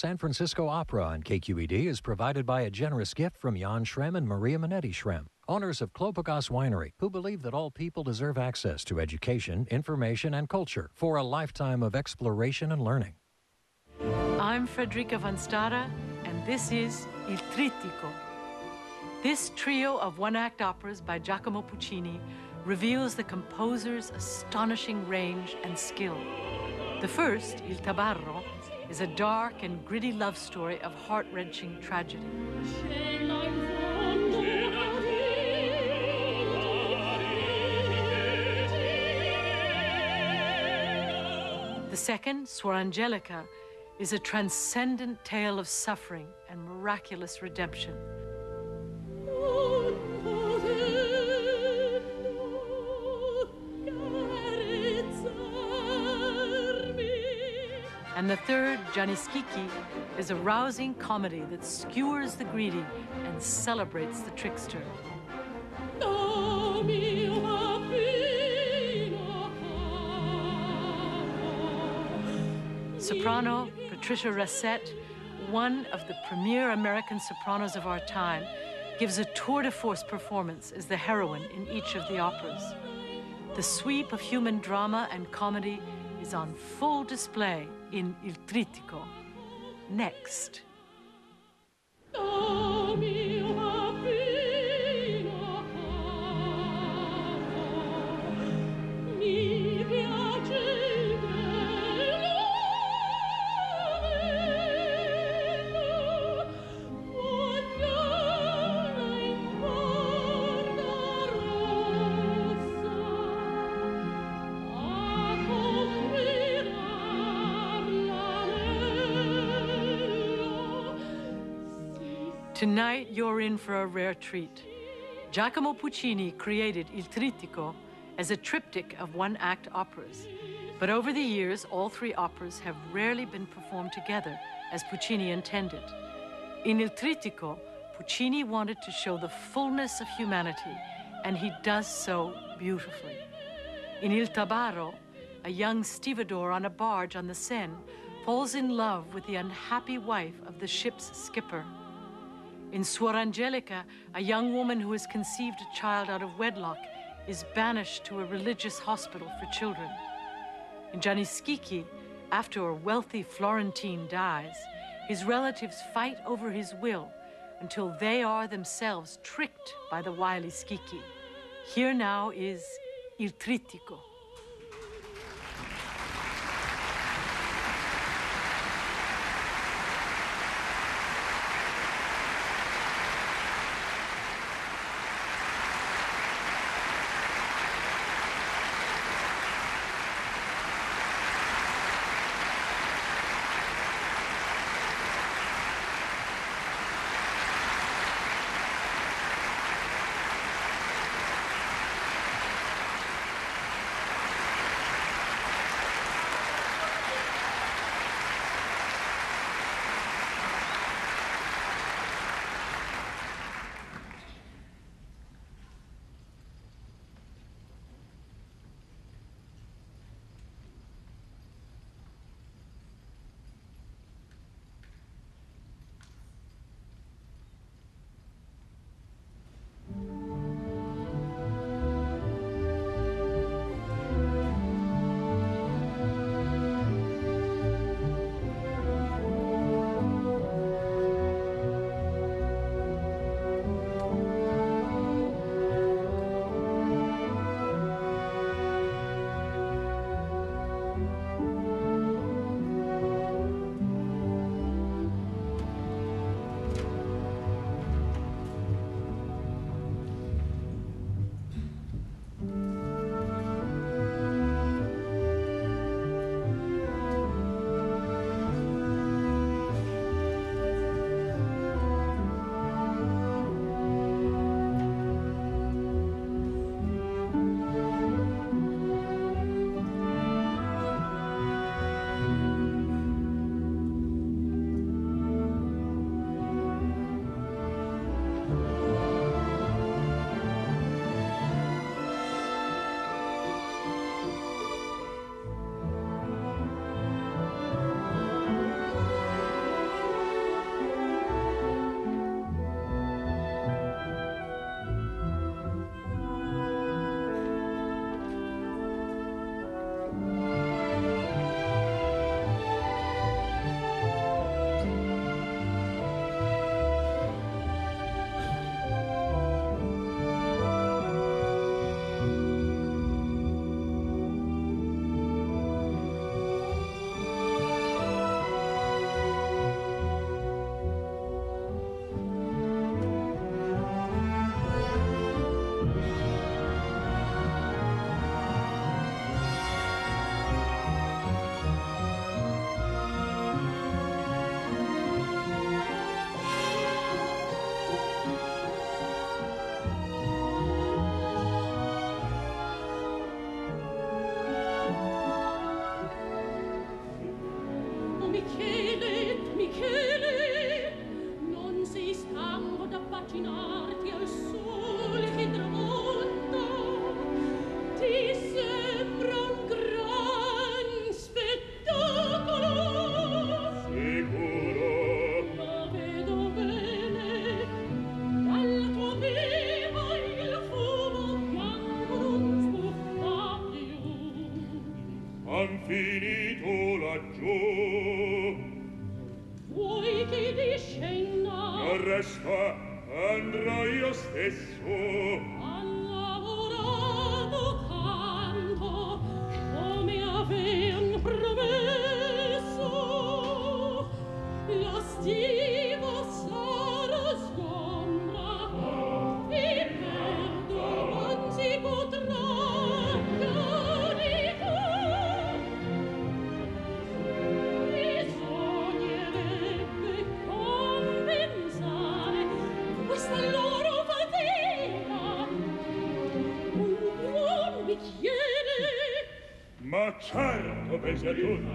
San Francisco Opera on KQED is provided by a generous gift from Jan Schrem and Maria Minetti Schrem, owners of Klopagas Winery, who believe that all people deserve access to education, information, and culture for a lifetime of exploration and learning. I'm Frederica van Stara, and this is Il Trittico. This trio of one-act operas by Giacomo Puccini reveals the composer's astonishing range and skill. The first, Il Tabarro, is a dark and gritty love story of heart-wrenching tragedy. The second, Suor Angelica, is a transcendent tale of suffering and miraculous redemption. And the third, Schicchi, is a rousing comedy that skewers the greedy and celebrates the trickster. Soprano Patricia Racette, one of the premier American sopranos of our time, gives a tour de force performance as the heroine in each of the operas. The sweep of human drama and comedy is on full display in Il Trittico. Next. Tonight, you're in for a rare treat. Giacomo Puccini created Il Trittico as a triptych of one-act operas. But over the years, all three operas have rarely been performed together as Puccini intended. In Il Trittico, Puccini wanted to show the fullness of humanity, and he does so beautifully. In Il Tabarro, a young stevedore on a barge on the Seine falls in love with the unhappy wife of the ship's skipper. In Suor Angelica, a young woman who has conceived a child out of wedlock is banished to a religious hospital for children. In Schicchi, after a wealthy Florentine dies, his relatives fight over his will until they are themselves tricked by the wily Schicchi. Here now is Il Trittico. готовь.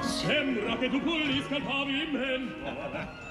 Sembra che tu pulisca il pavimento.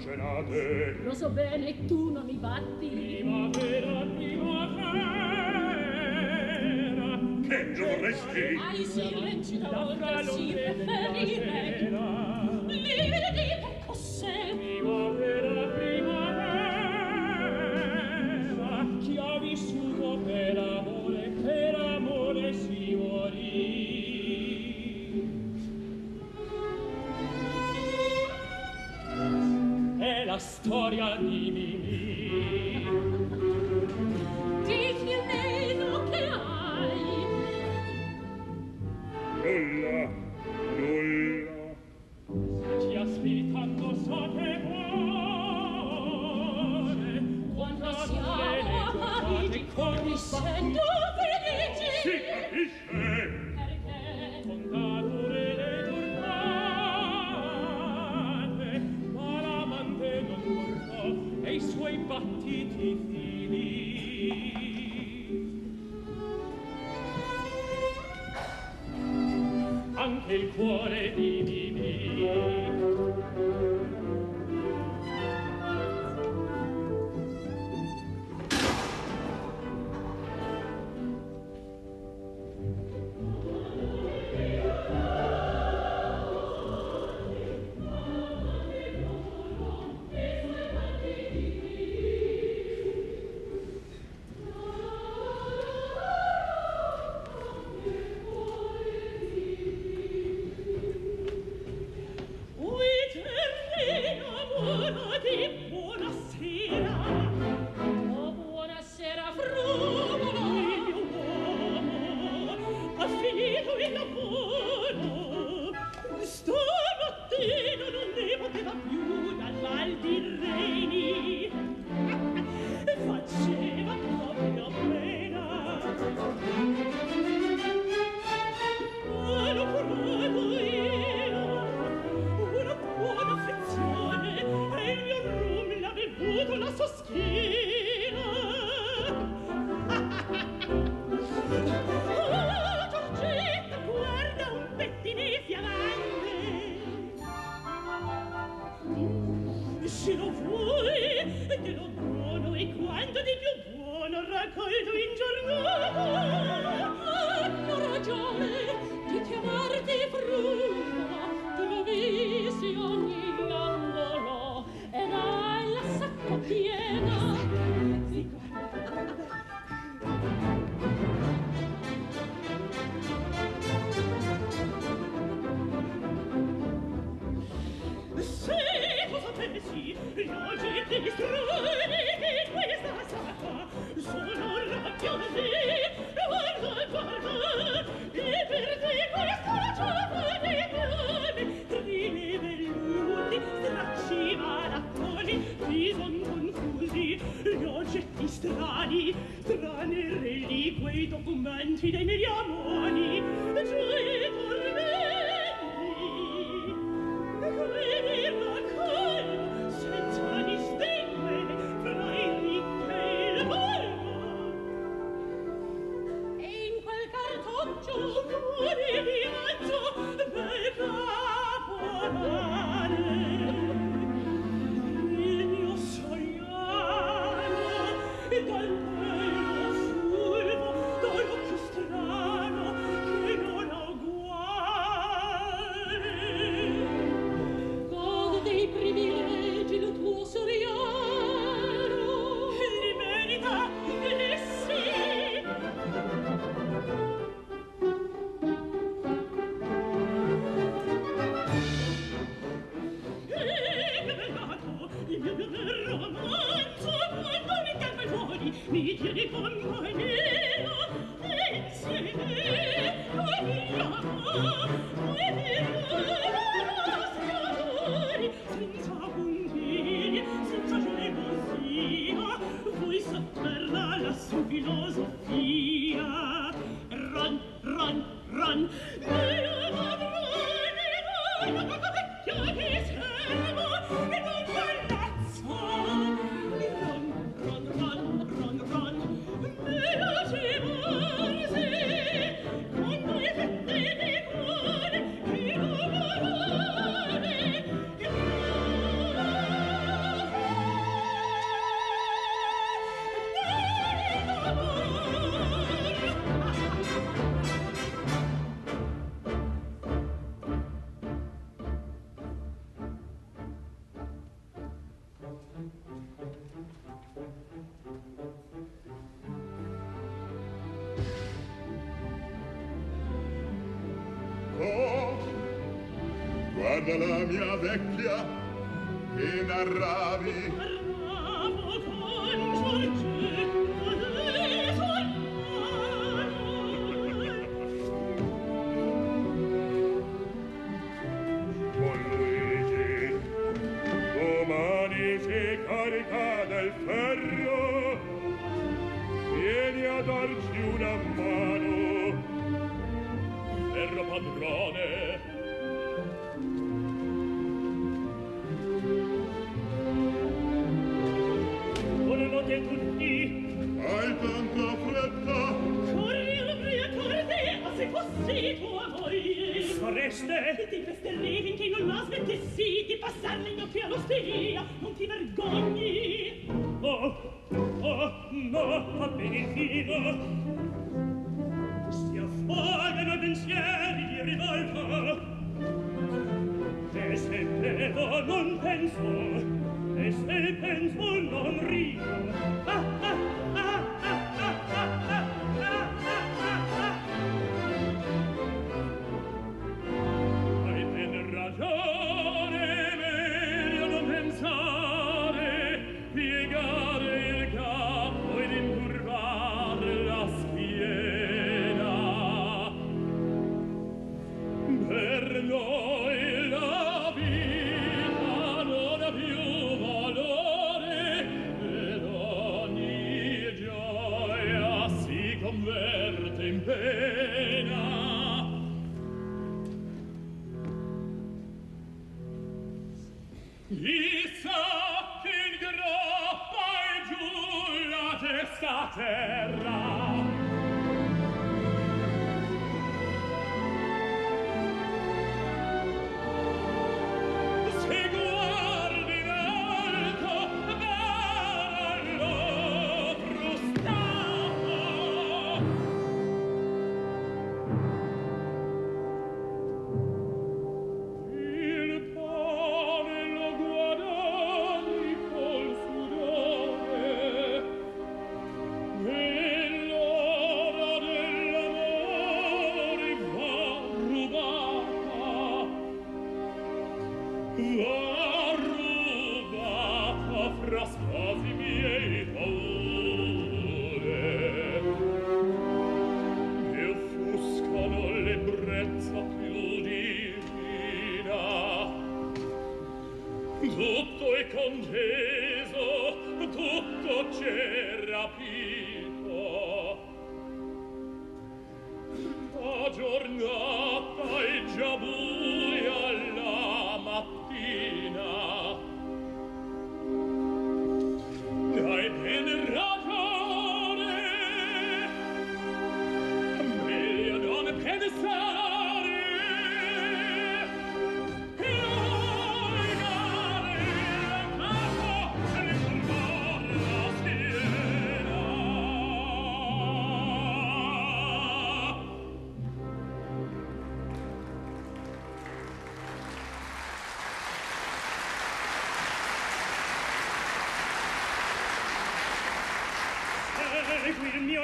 cenate. Lo so bene, tu non mi batti. Primavera, primavera. Che vorresti? Ai sì, recita. C'è rapito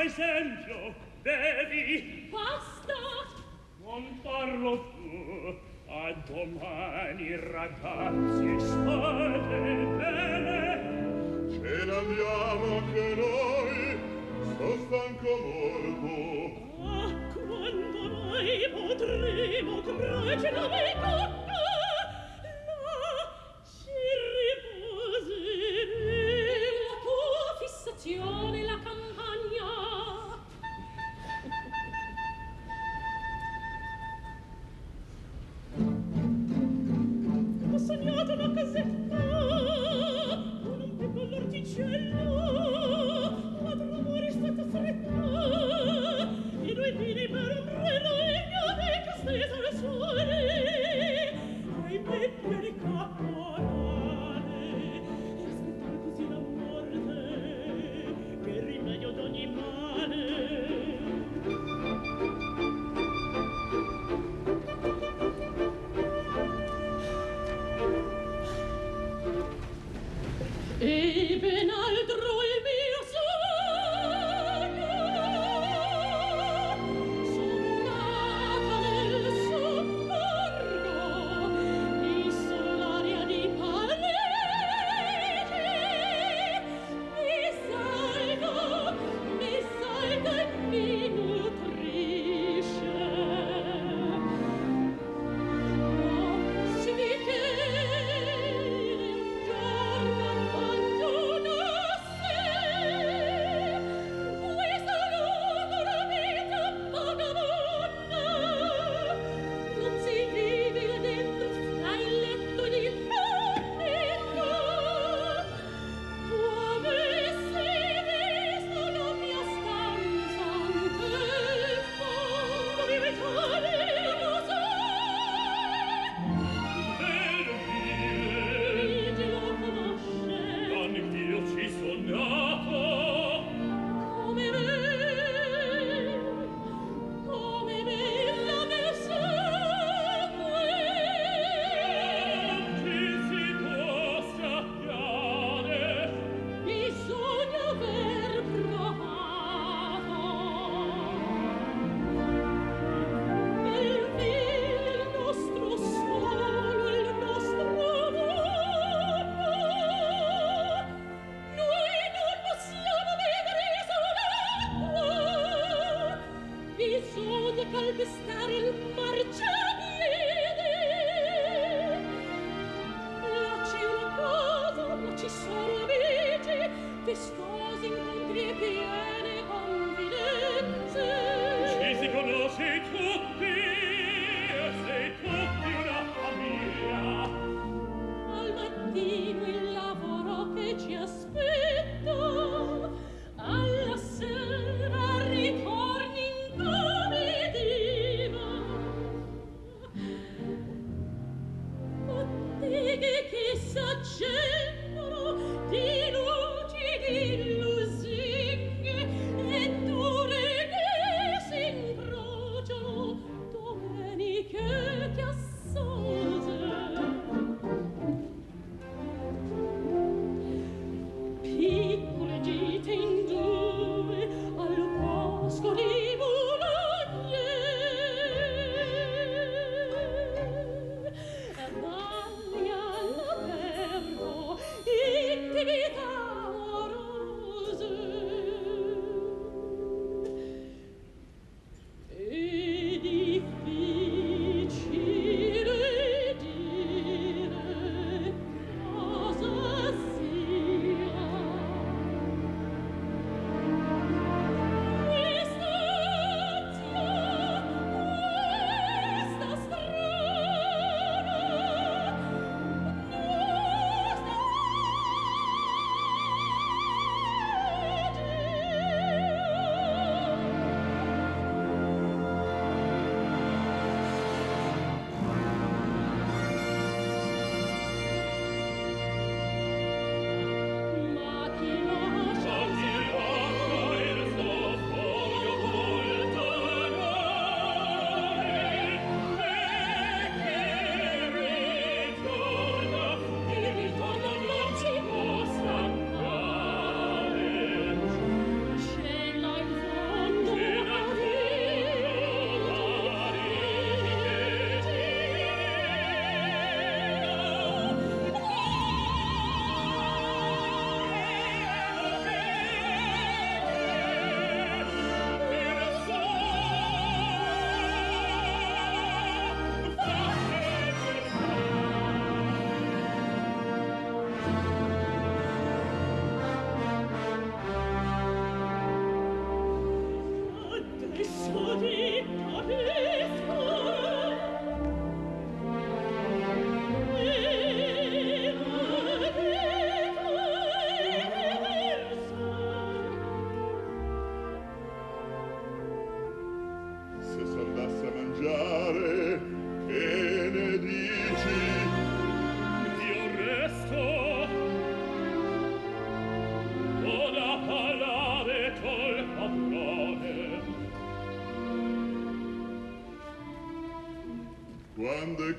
Listen.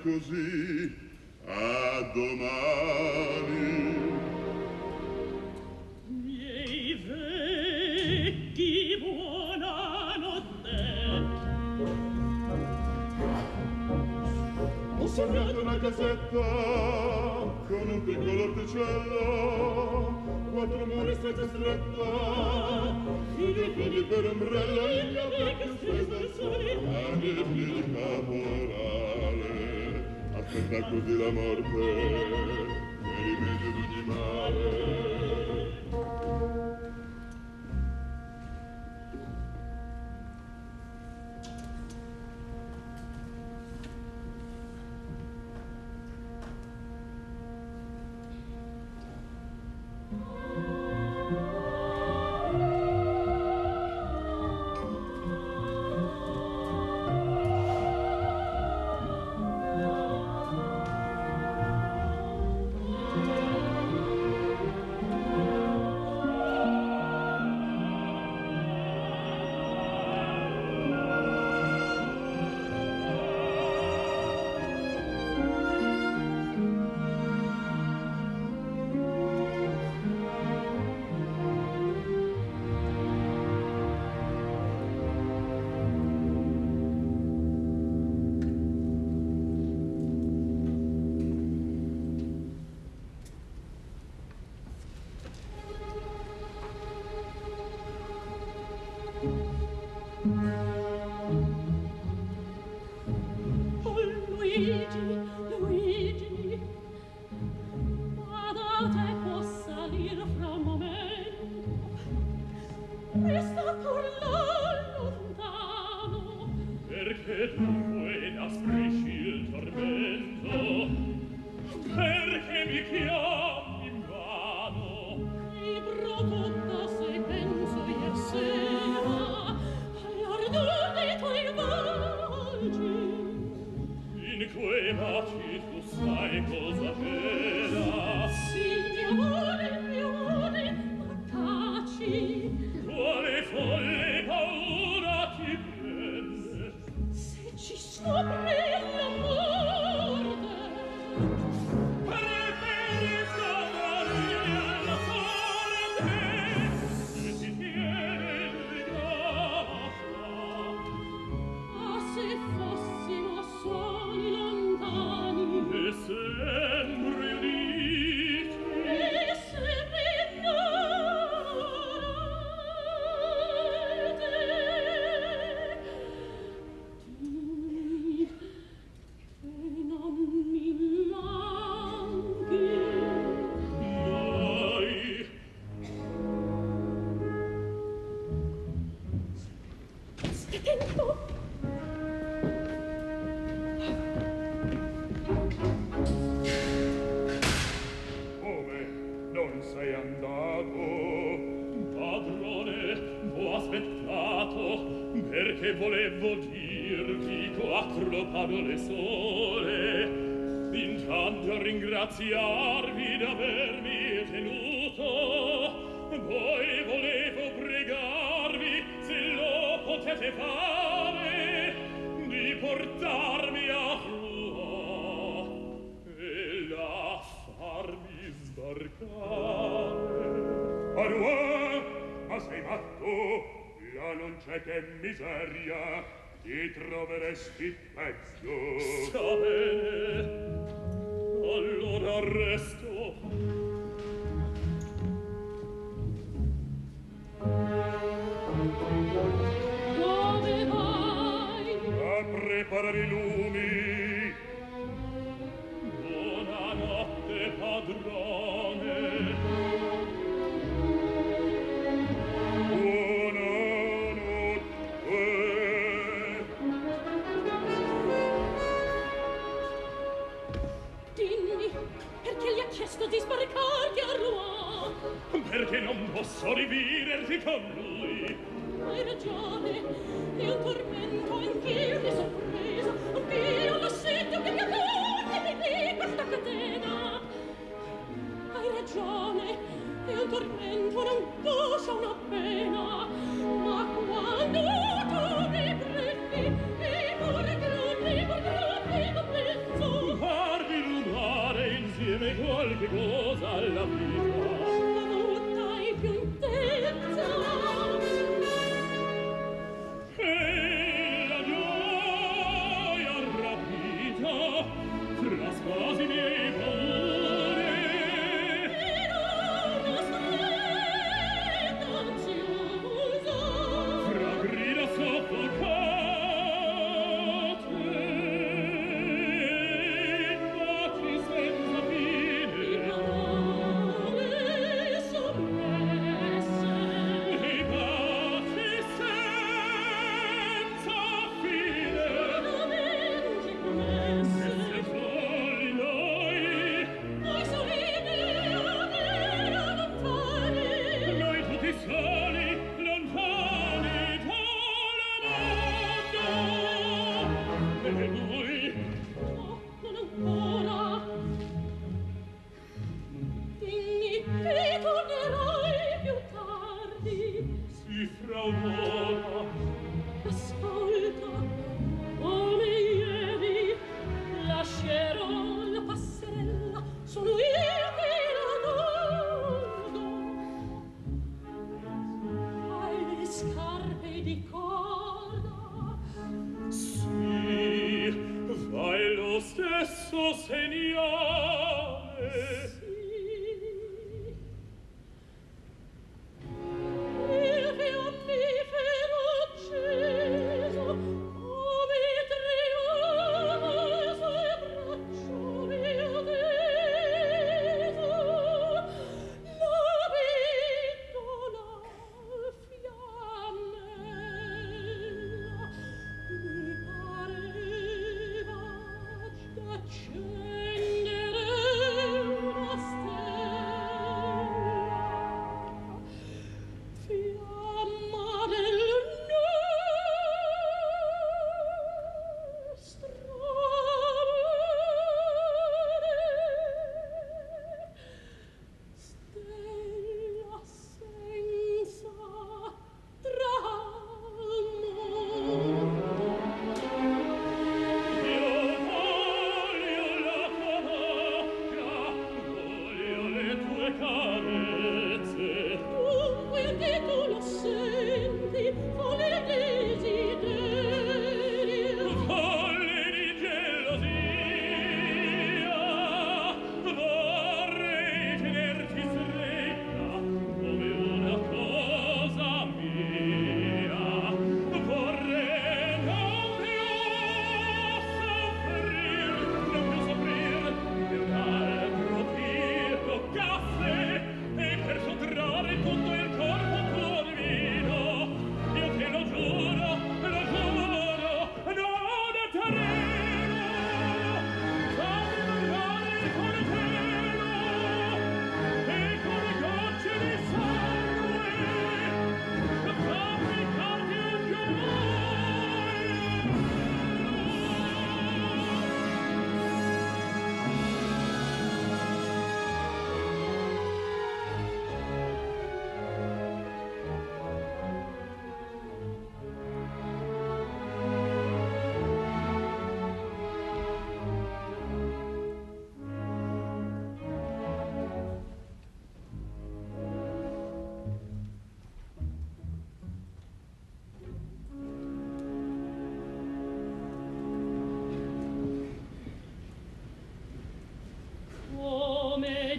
Così, la mort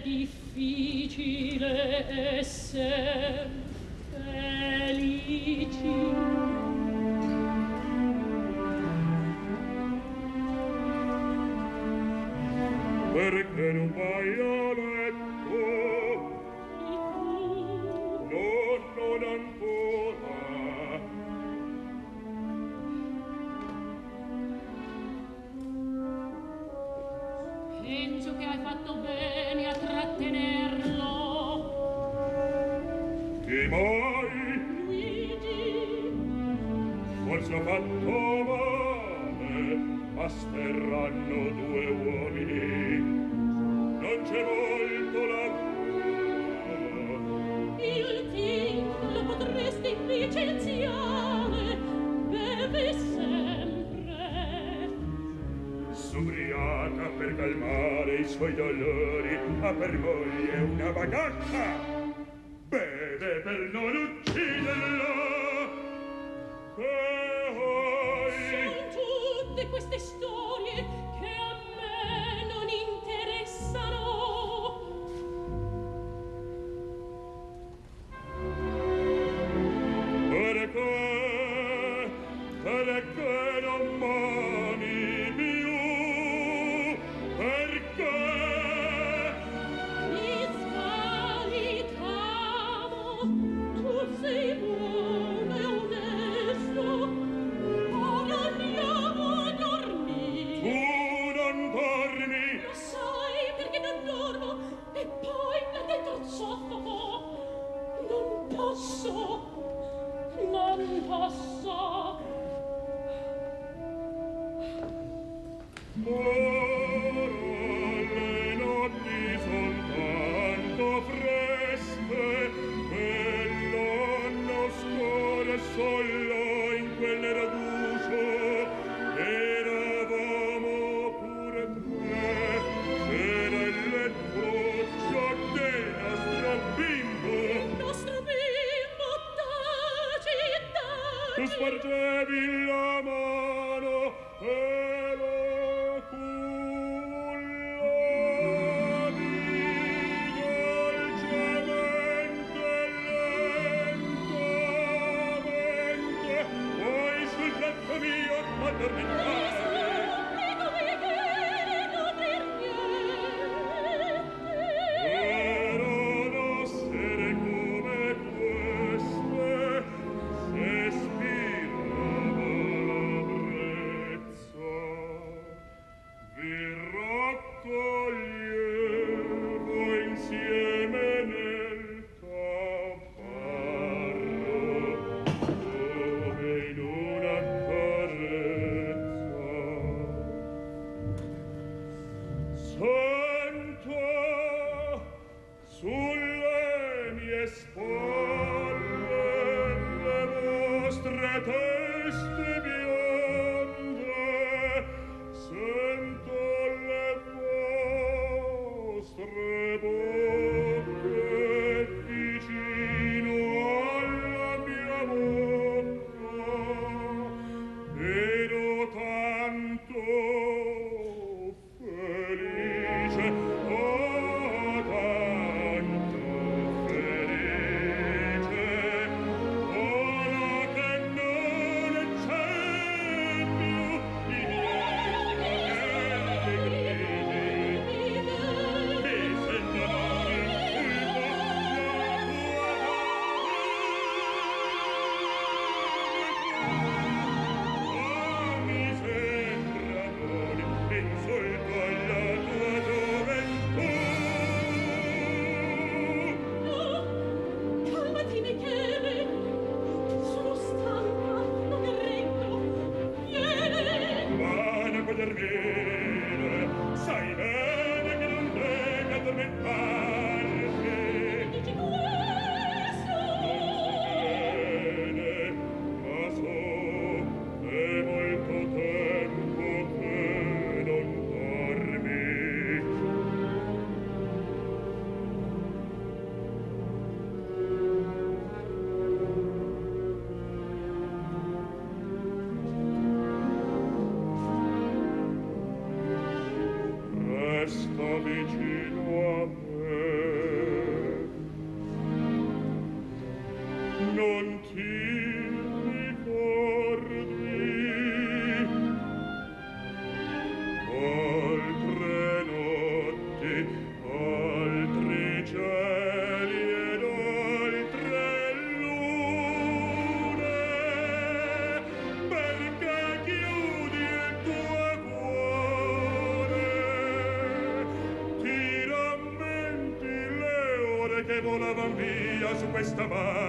difficile è per me questa mano.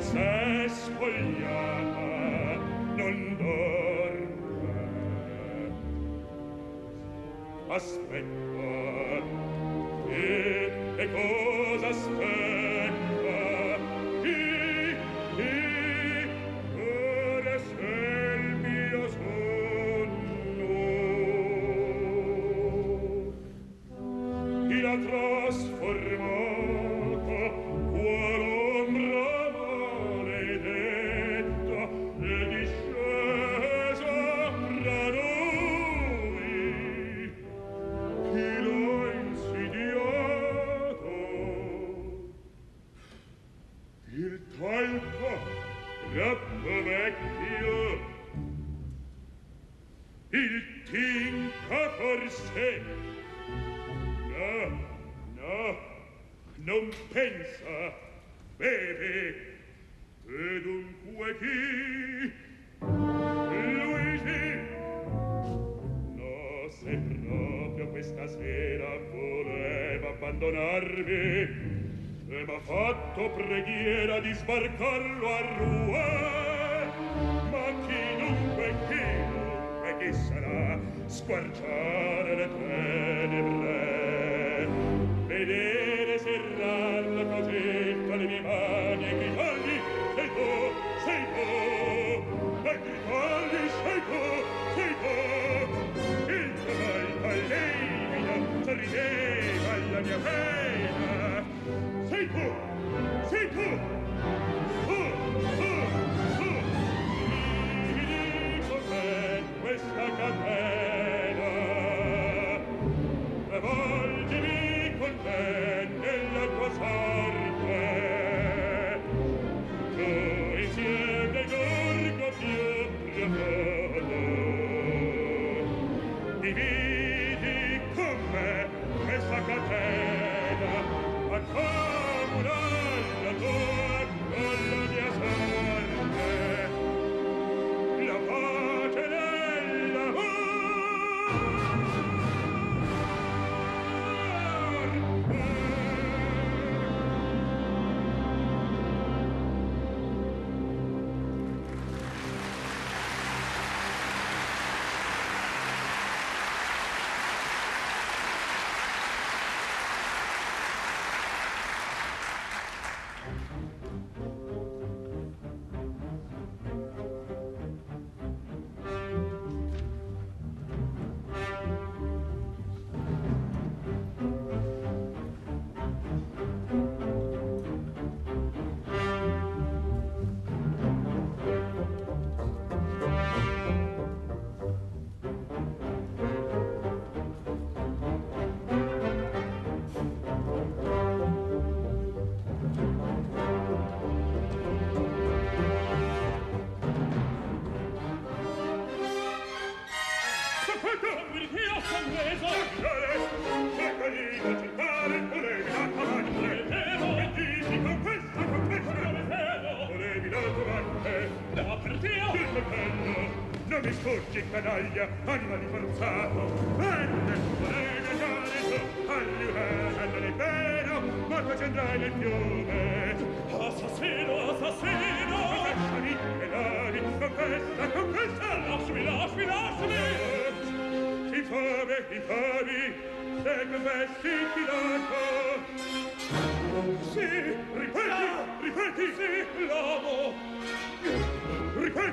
se spogliava non dorme. Aspetta e, e cosa aspetta?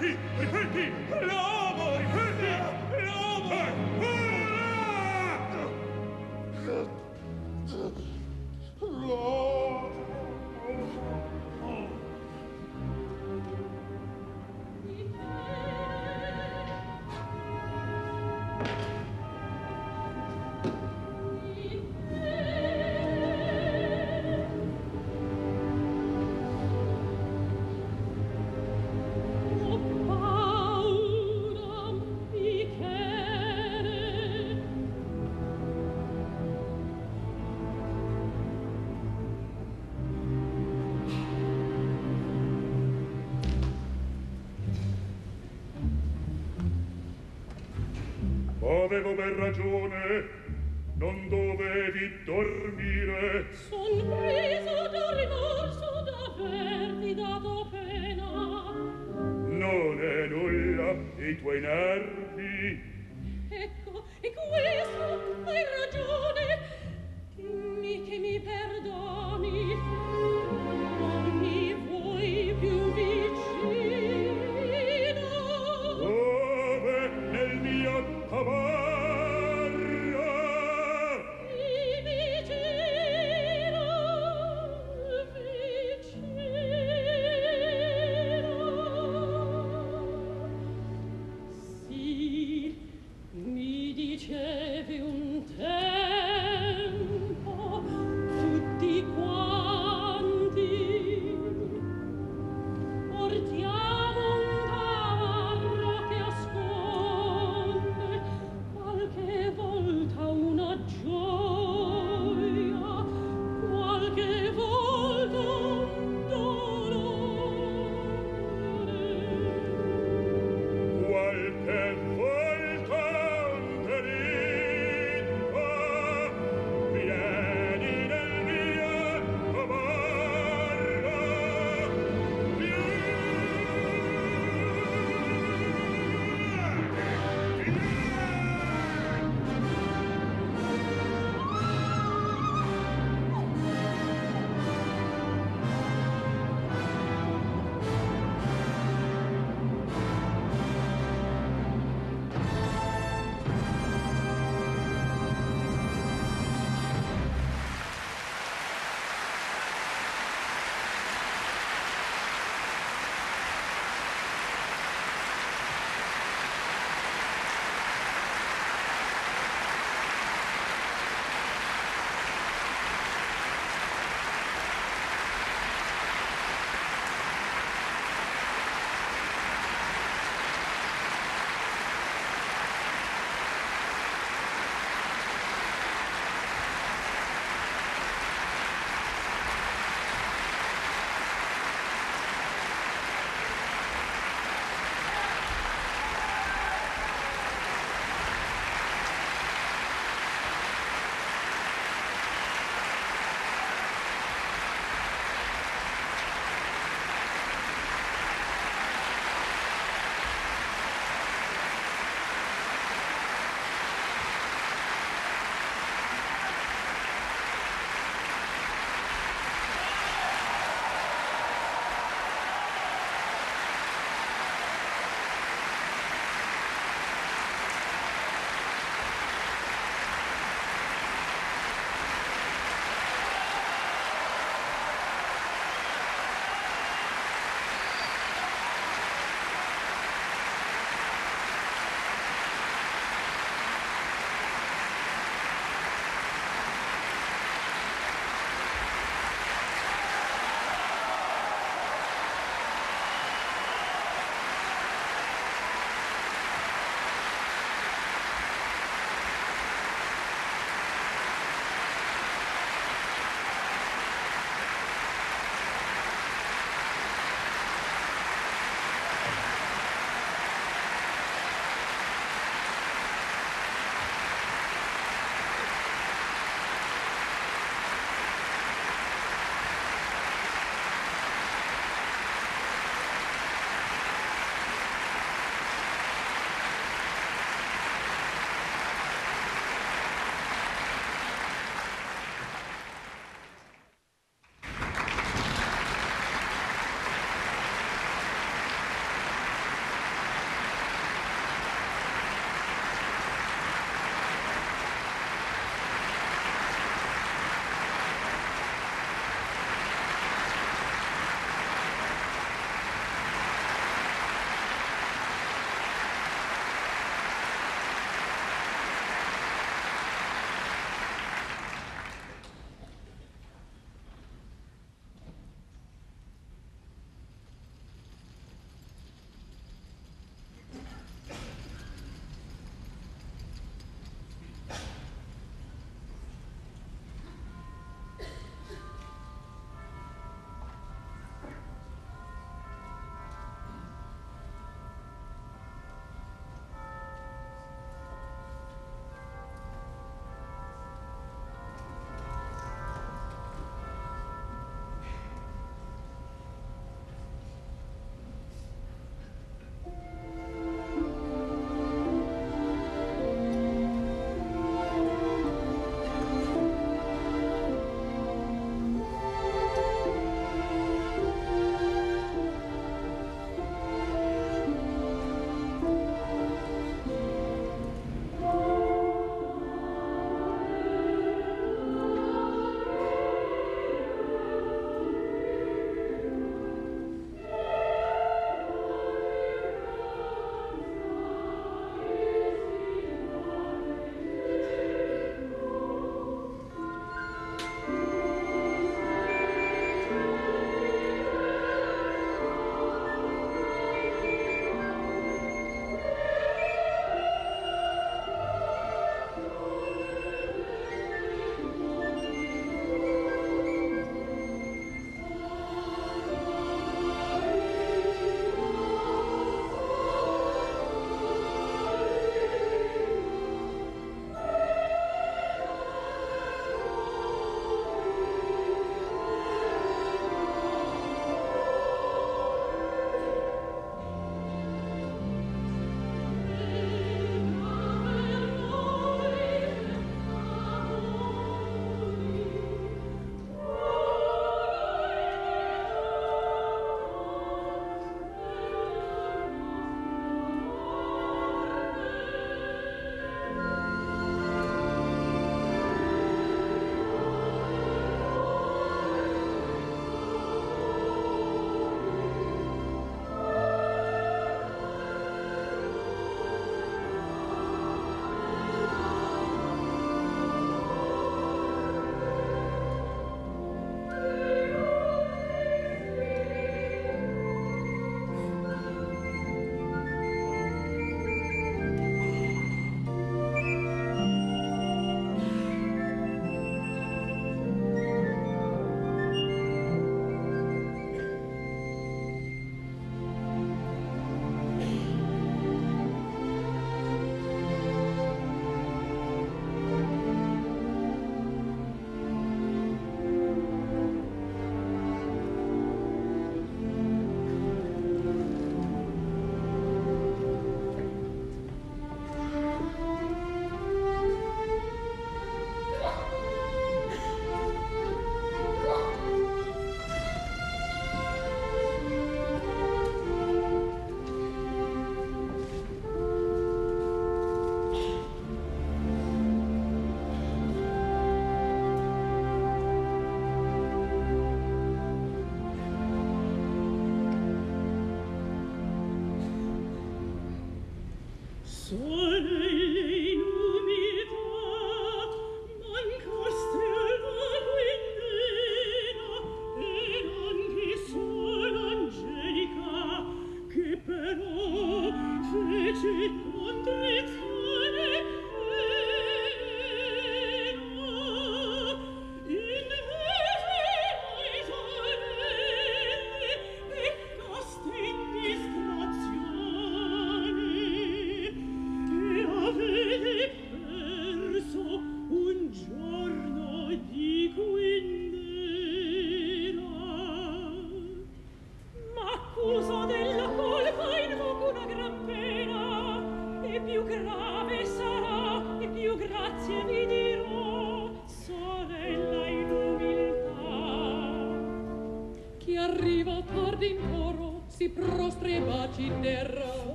repeat, repeat. Avevo ben ragione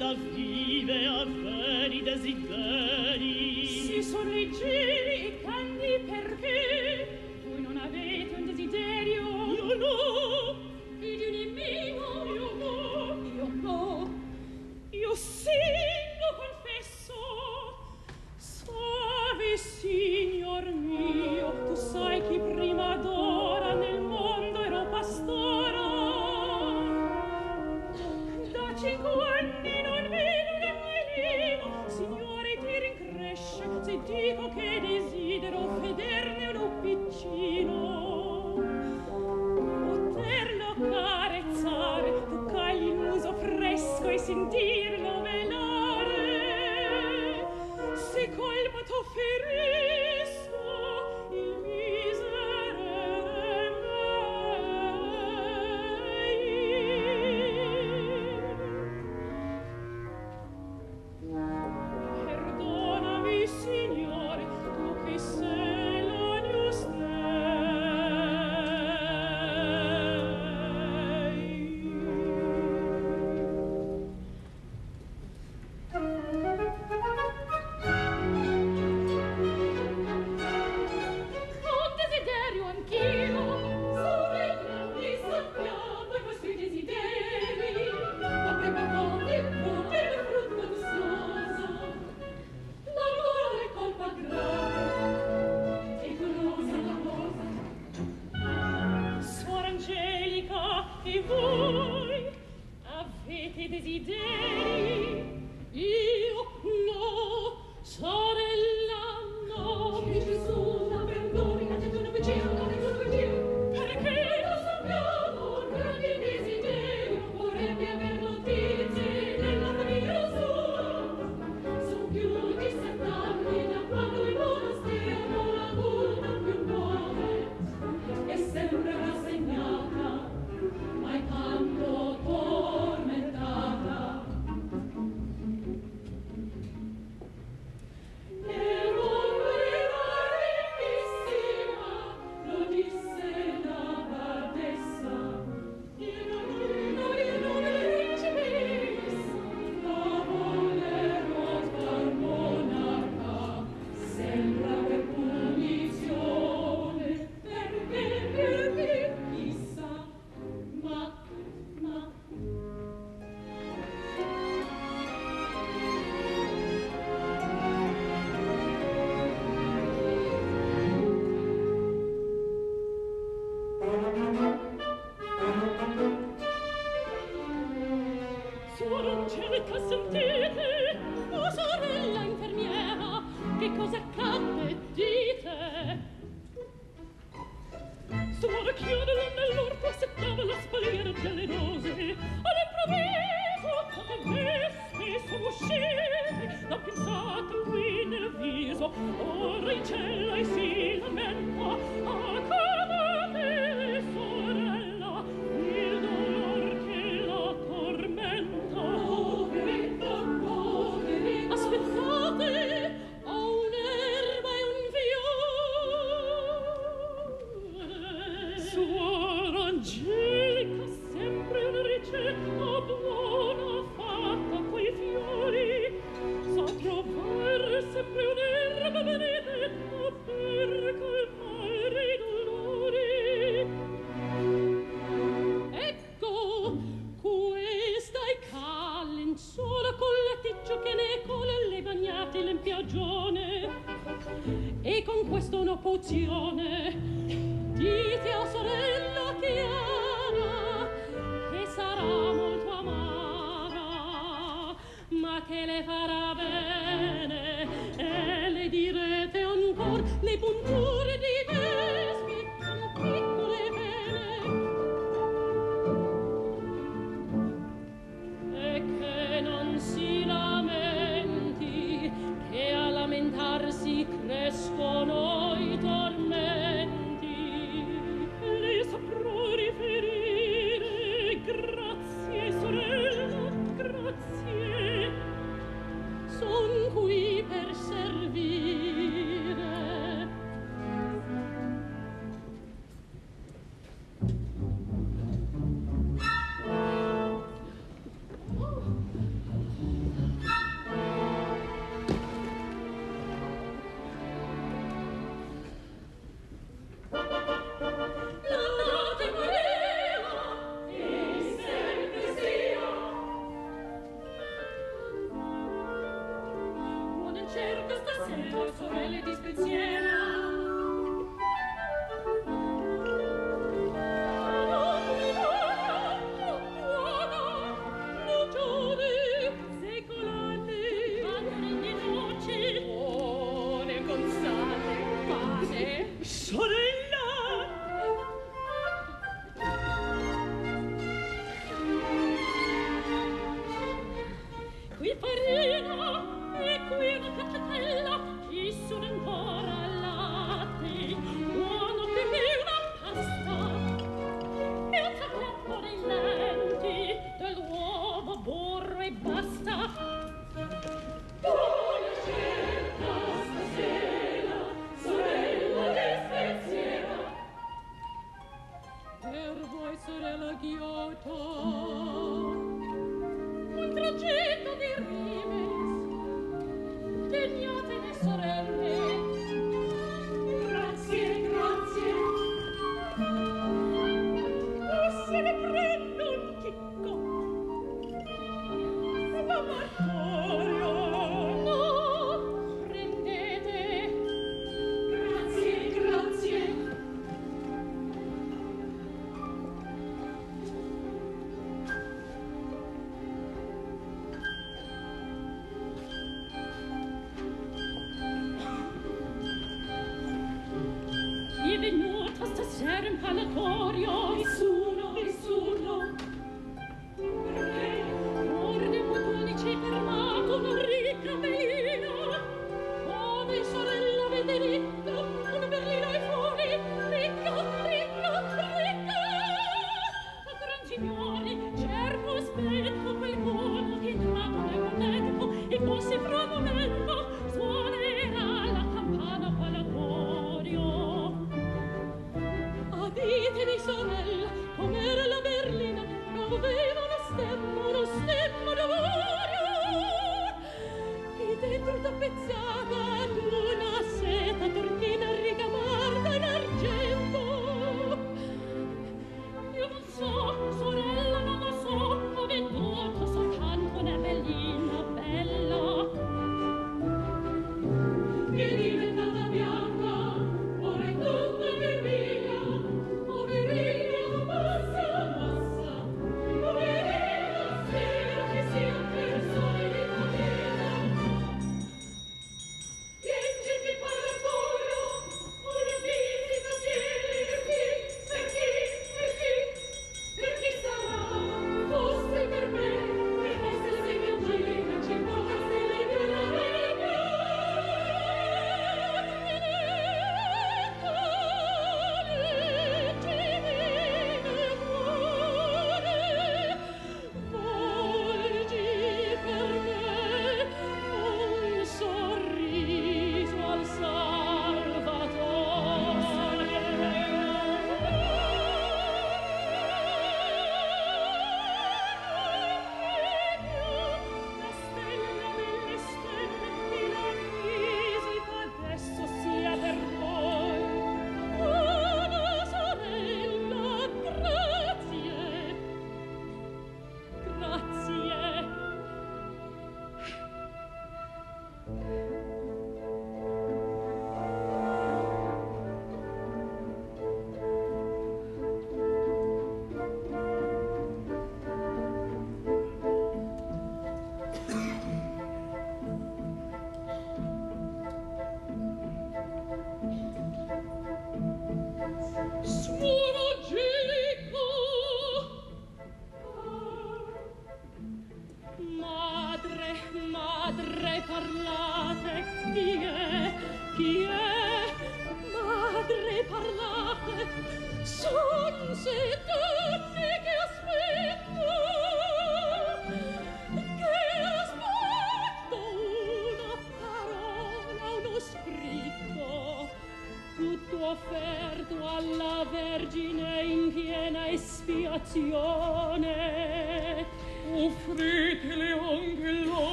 end of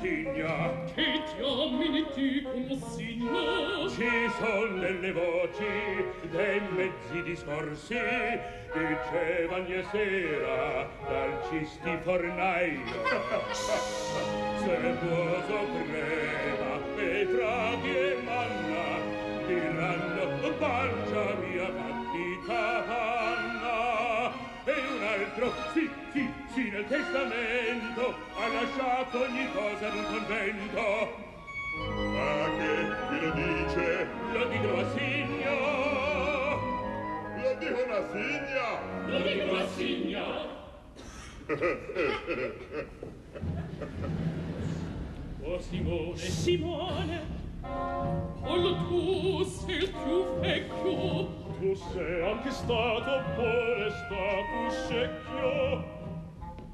signa Etio miniti cum signa Ci son delle voci dei mezzi discorsi Dicevan sera dal cisti fornaio. Se poso crema petra che manna Diranno pancia mia fatica sì nel testamento ha lasciato ogni cosa ad un convento. Ma che chi lo dice? Lo dico a signo lo dico una signa lo dico una signa oh Simone Simone oh tu sei il più vecchio? Tu sei anche stato pure stato secchio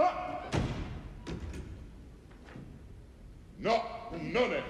Ah! No, non è.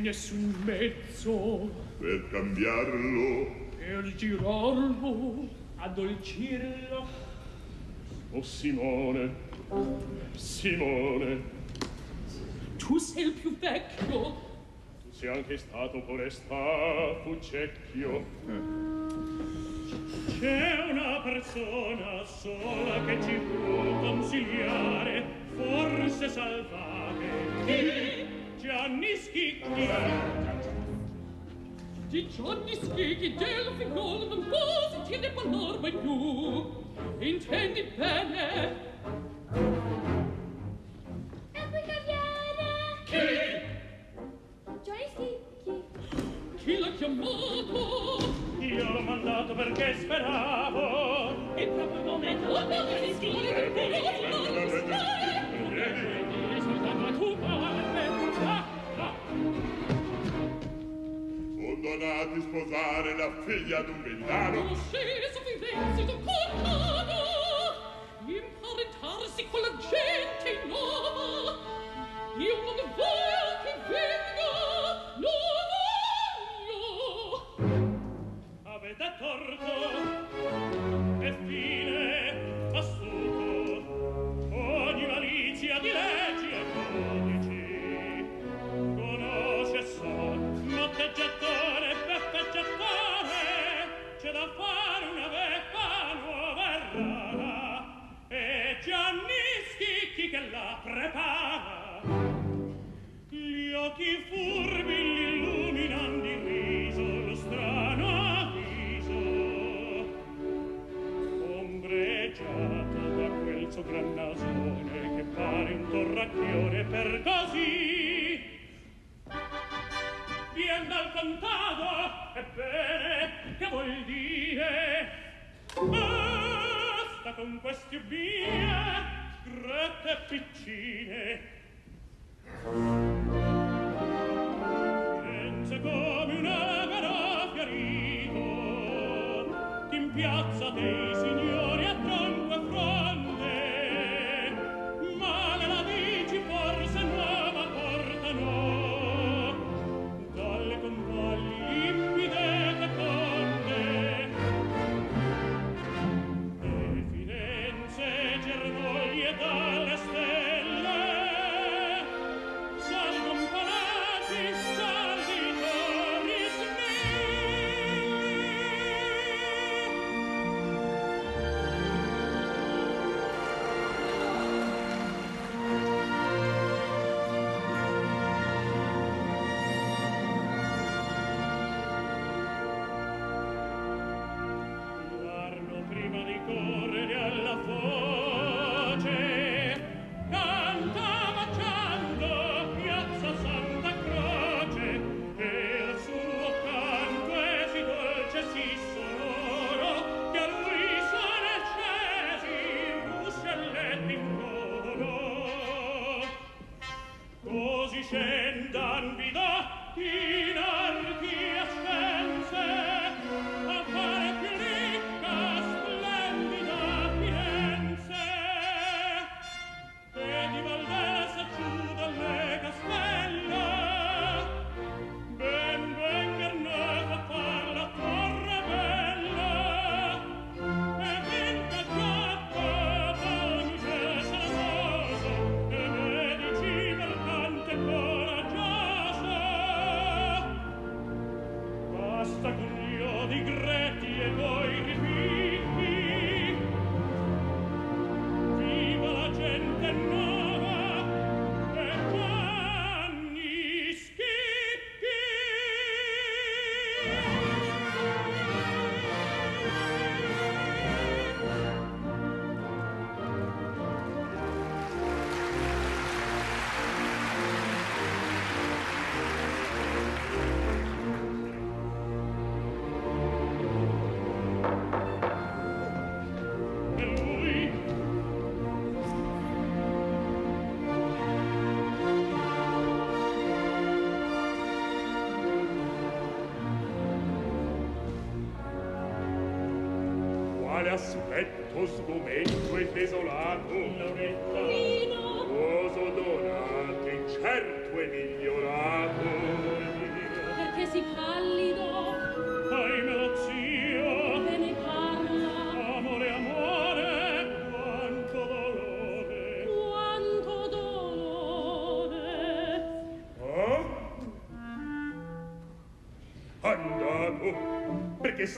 Nessun mezzo. Per cambiarlo. Per girarlo addolcirlo. Oh Simone Simone. Tu sei il più vecchio. Tu sei anche stato foresta fucecchio c'è una persona sola che ci può consigliare forse salvare giorni schicchi Di giorni schicchi del figliolo non posso tiene valor mai più Intendi bene Ecco il Chi? Giorni schicchi Chi l'ha chiamato? Io l'ho mandato perché speravo E proprio il momento Giorni schicchi abbandonati sposare la figlia d'un villano non sceso Firenzito portava imparentarsi con la gente nuova io non voglio che venga lo voglio. Avete torto?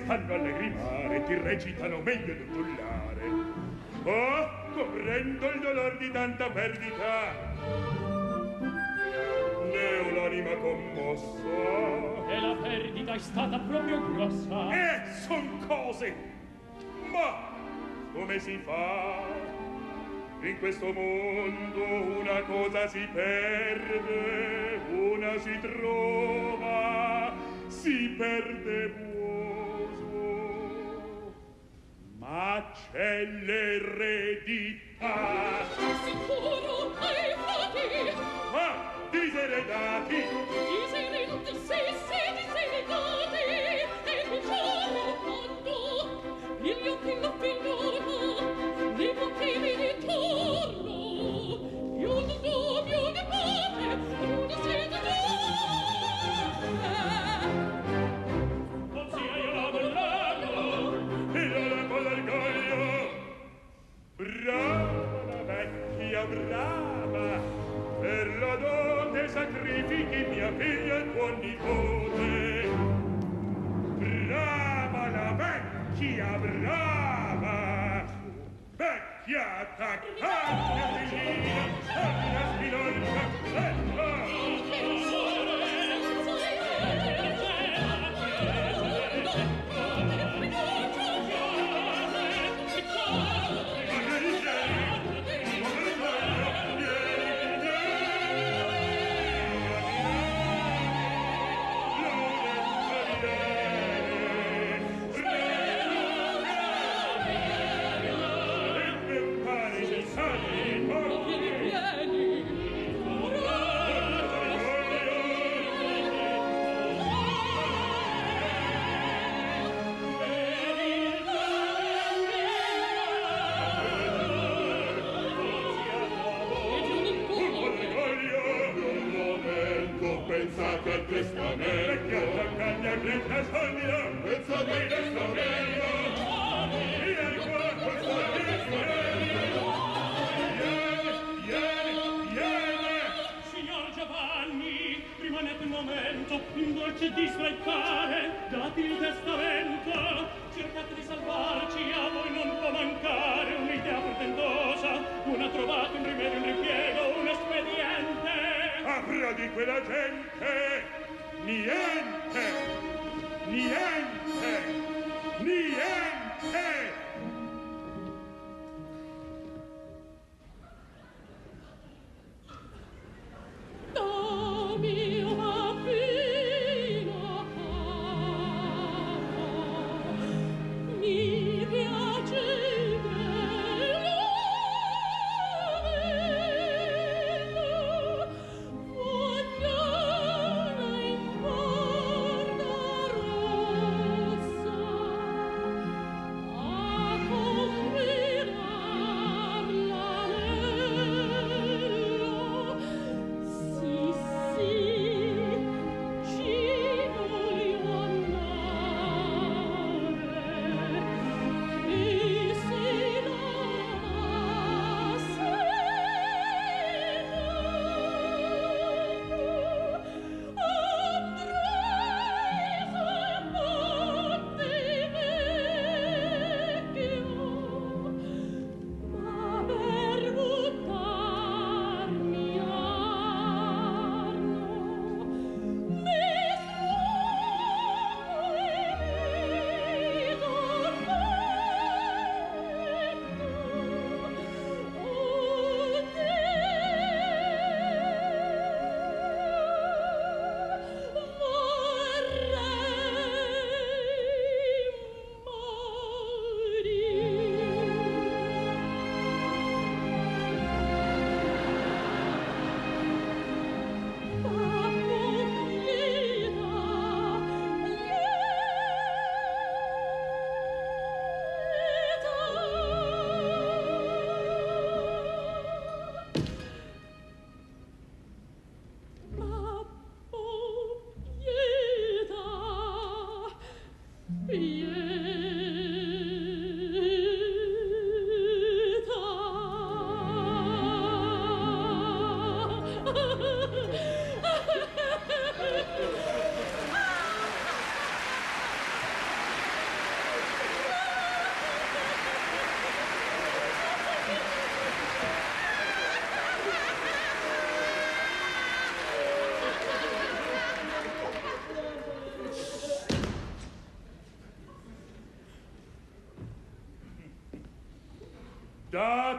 stanno a lagrimare ti recitano meglio di giullare oh comprendo il dolor di tanta perdita. Ne ho l'anima commossa e la perdita è stata proprio grossa. Eh son cose. Ma come si fa? In questo mondo una cosa si perde, una si trova, si perde pace l'eredità sicuro ai fati ma diseredati. Diseredati sì sì diseredati. brava per la dote sacrifichi mia figlia e tuo nipote. Brava la vecchia brava vecchia attaccante figlia sarna spilolca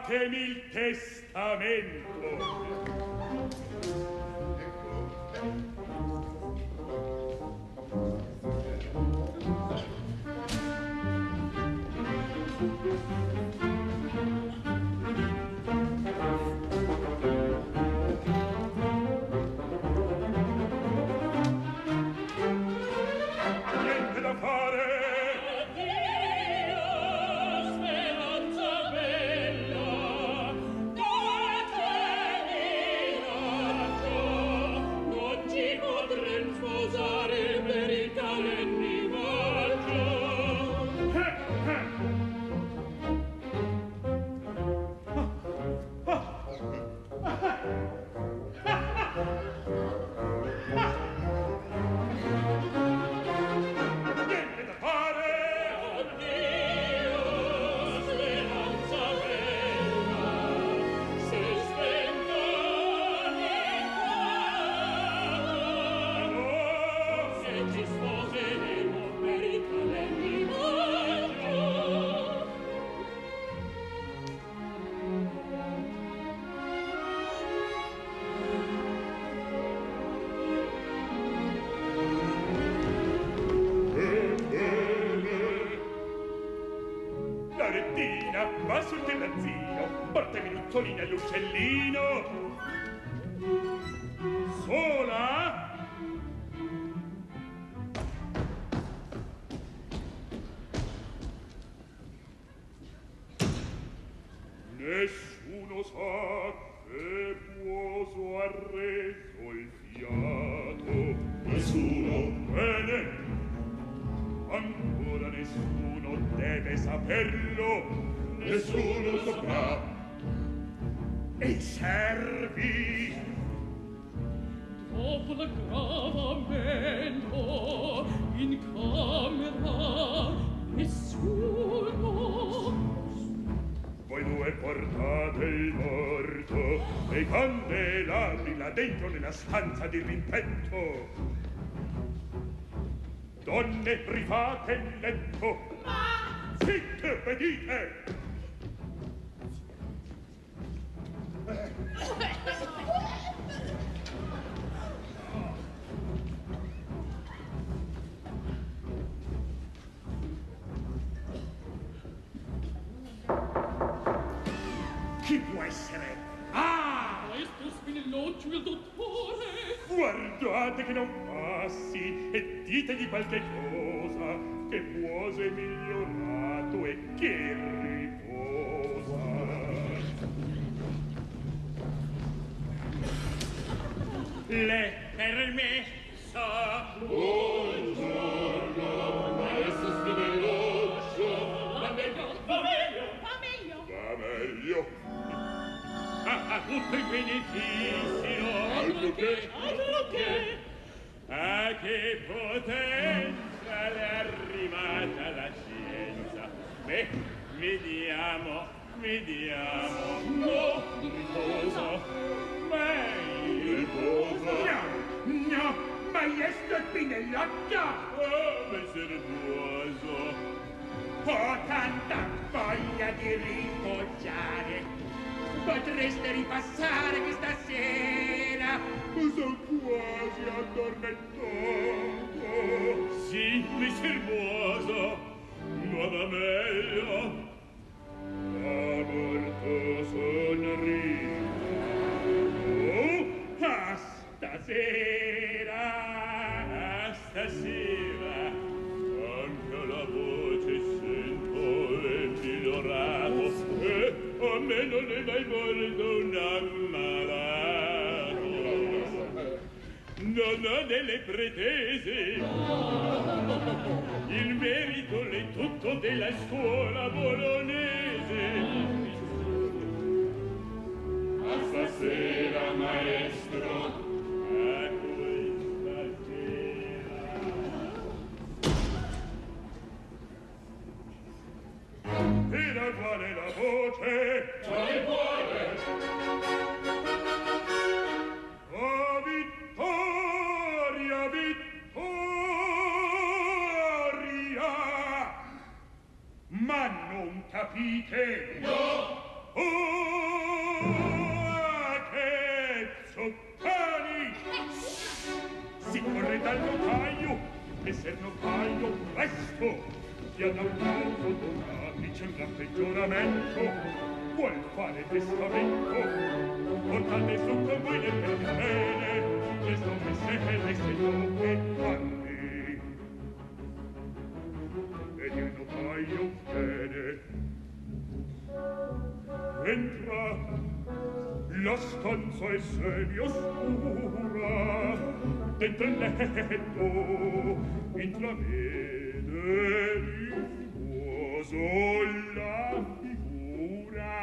fatemi il test uccellini donne private in letto. Ma zitte vedite. Chi può essere? Ah questo spinelloggio il dottore guardate che non passi e ditegli qualche cosa che puose migliorato e che riposa. Le permessa buongiorno maestro spinelloccio va meglio va meglio va meglio. Va meglio. A, a tutto il beneficio altro che, altro che, a che potenza le è arrivata la scienza. Beh, vediamo, vediamo, no, riposo, beh, riposo. No, no, maestro Spinellotta! Oh, messer Buoso! Ho tanta voglia di ripogiare, potreste ripassare questa sera son quasi addormentato sì mi servosa nuova mea amor tuo sonrisa oh hasta sera hasta sera la voce sento e mi lorato e eh, a me non non ho delle pretese. Il merito è tutto della scuola bolonese a stasera maestro. E da quale la voce? Quale vuole? Oh vittoria ma non capite. No. Oh che zoccani si corre dal notaio e se notaio presto ti ha dato donati c'è un peggioramento. Vuol fare testamento portate su con voi le pergamene le sommesse e le sedute quando Iocchene. Entra la stanza è semi-oscura, dentro il letto intravede l'infuoso la figura.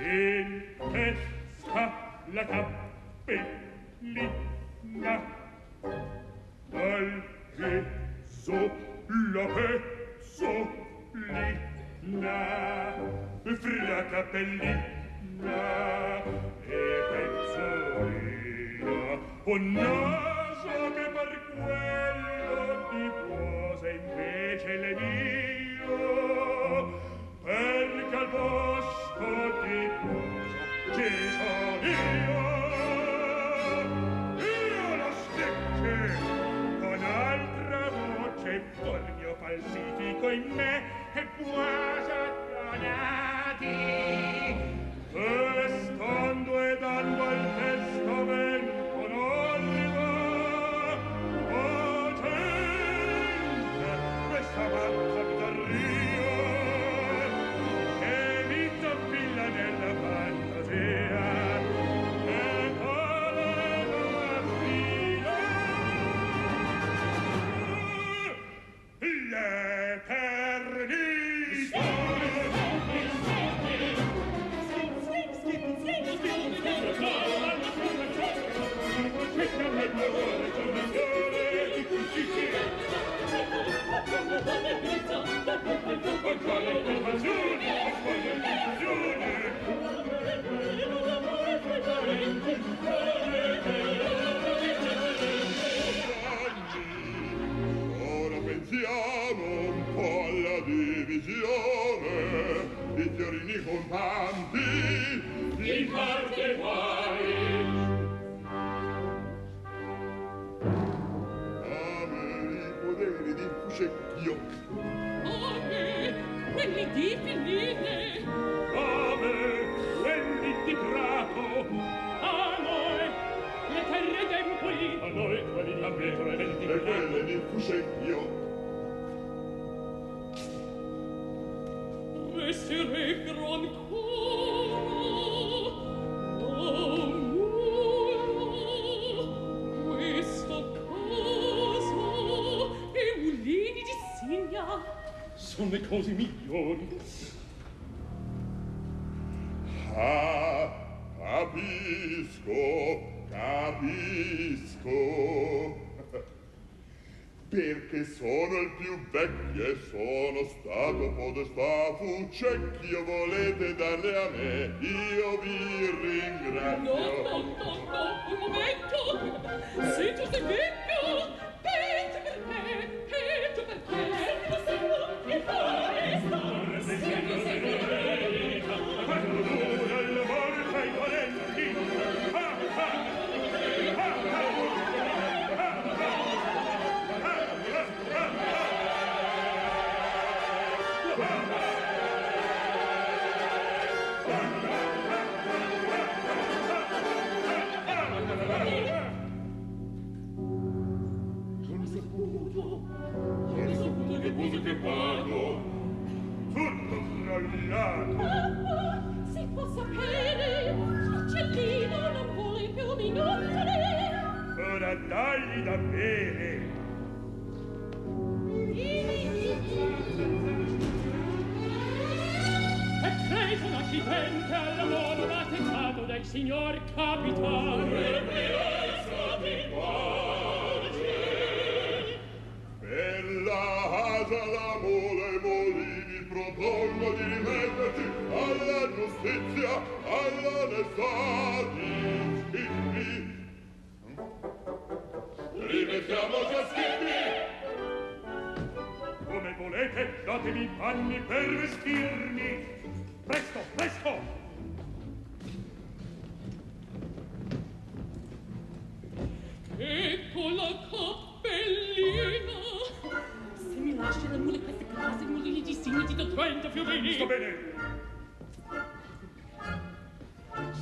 In testa la cappellina al pezzo, la pezzo, lina, fra cappellina e pezzolina, un naso che per quello ti posa invece le mio, perché al posto ti posa Gesù quel mitico in me e quasi cose migliori. Ah, capisco, capisco. Perché sono il più vecchio e sono stato podestà fu c'è chi volete darle a me, io vi ringrazio. No, no, no, no, un momento! Sei Giuseppino!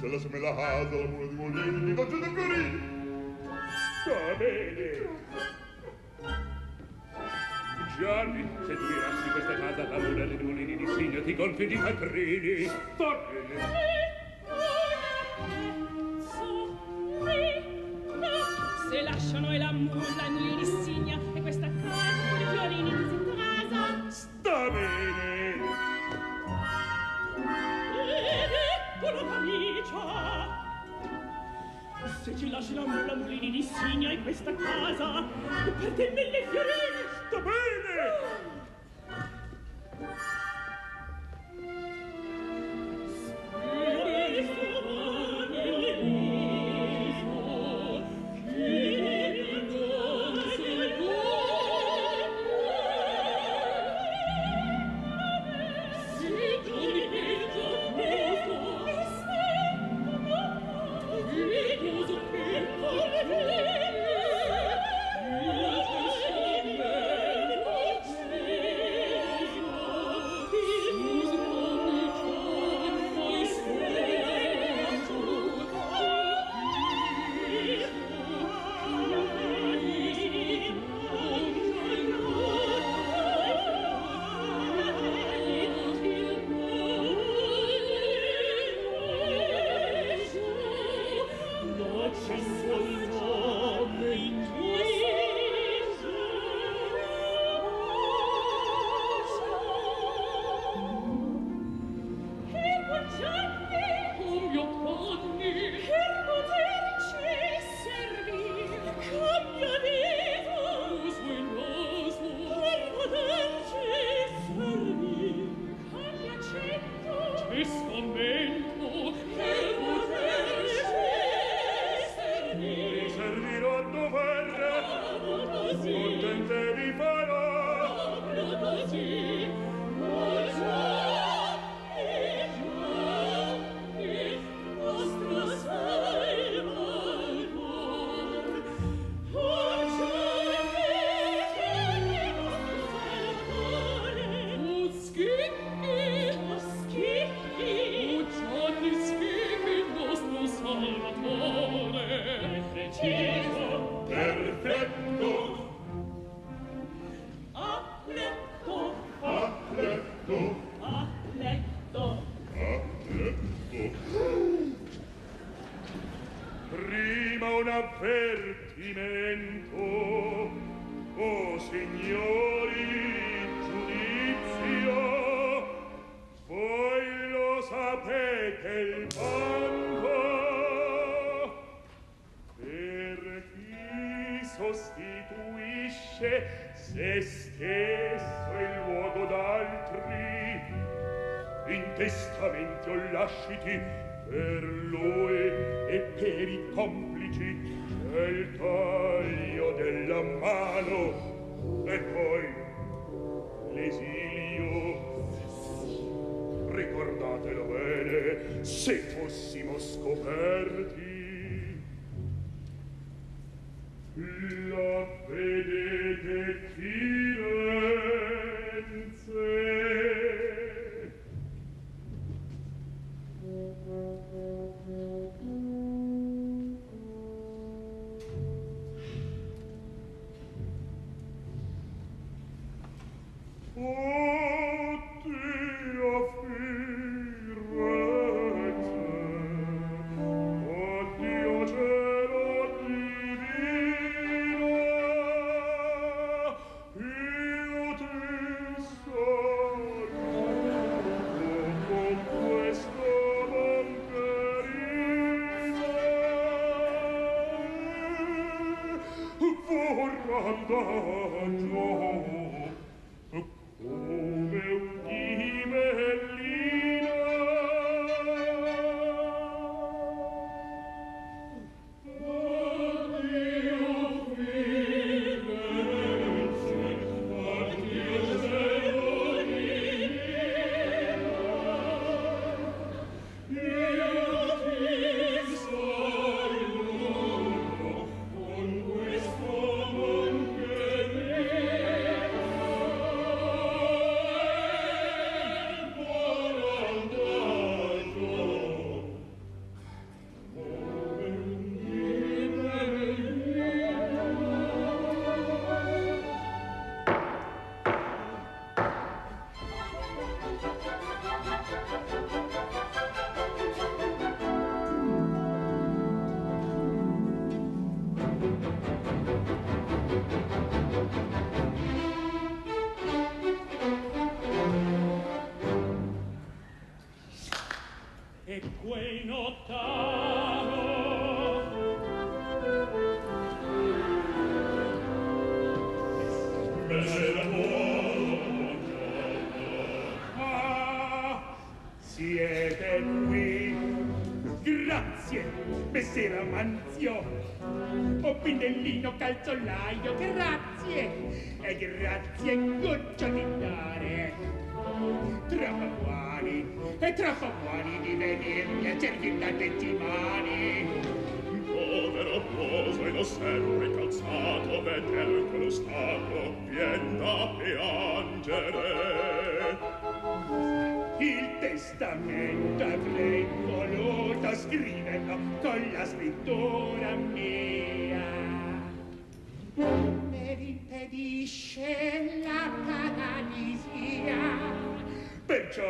Se la me la casa la mula di mulini, mi do trenta fiorini! Sta bene! Gianni, se tu mi lasci questa casa, la mula di mulini di signo ti gonfi di quattrini! Sta bene! Se lasciano e la mulla in di signa e questa casa con i fiorini di si casa sta bene lascia se ci lasci la mula mulini di signa in questa casa per te mille fiorini sta bene. Ah!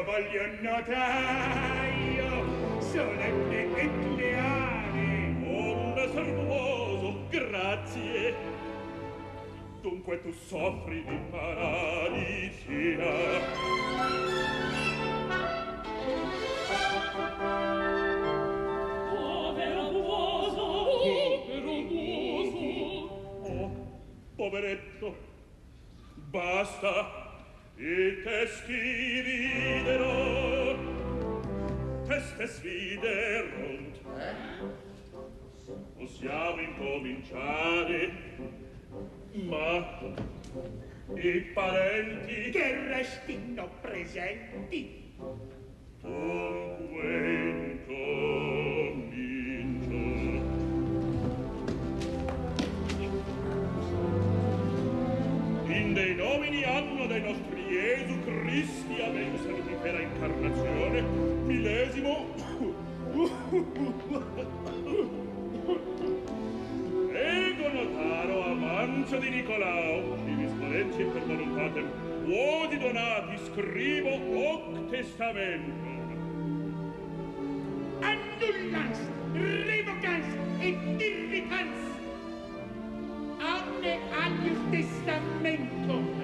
voglio notaio solenne e leale onde servoso grazie dunque tu soffri di paralisia oh, poveretto. Basta. I testi videro, testes viderunt. Possiamo incominciare, ma i parenti che restino presenti. Dunque Gesù Cristi aven salvifera incarnazione, millesimo Ego notaro avanzo di Nicolao, civis volenti per voluntatem, uodi donati scrivo hoc testamento. annullans, revocans et irritans. Omne alius testamentum.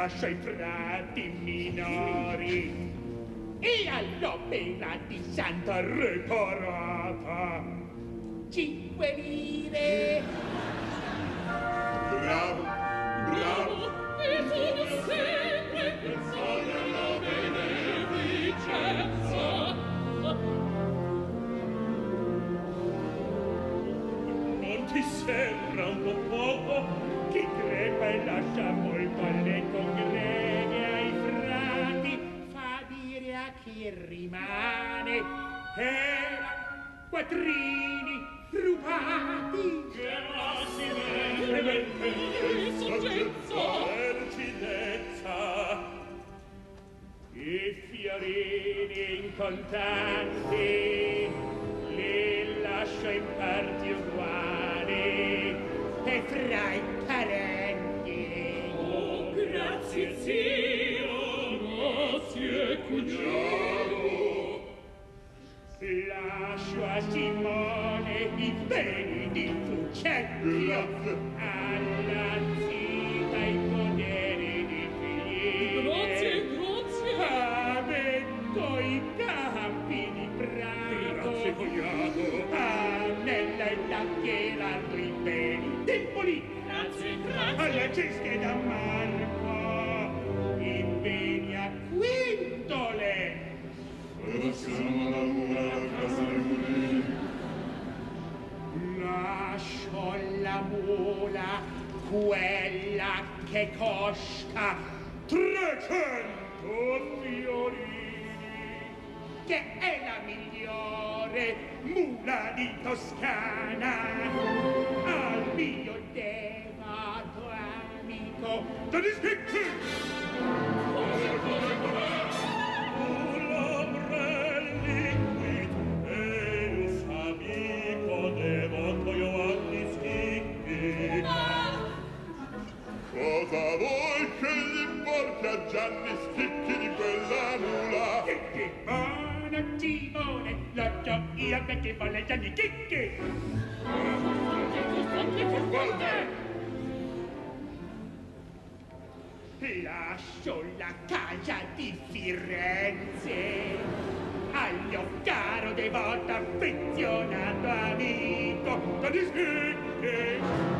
Lascia i frati minori e all'opera di Santa Reparata. Cinque lire. Bravo, bravo. Rimane era quattrini rubati. Che massime Che saggezza! Lucidezza I fiorini in contanti li lascio in parti uguali e fra i parenti. Oh, grazie, zio! Grazie, cugino! Lascio a Simone i beni di Fucecchio, alla zita i poderi di Figline. Grazie, grazie! I campi di Prato. Grazie, cognato. A Nella e Tacchierando i beni deboli. Grazie, Alla grazie! Cesche da Marco i beni a quintole. Ora siamo mula quella che costa 300 fiorini che è la migliore mula di Toscana. Al mio devoto amico da distinzione Ecco cavalche gli porta Gianni schicchi di quella mula. Chicchi, buona timone, lo so io che ti vuole Gianni Chicchi. Guarda! Lascio la casa di Firenze al mio caro devoto affezionato amico Gianni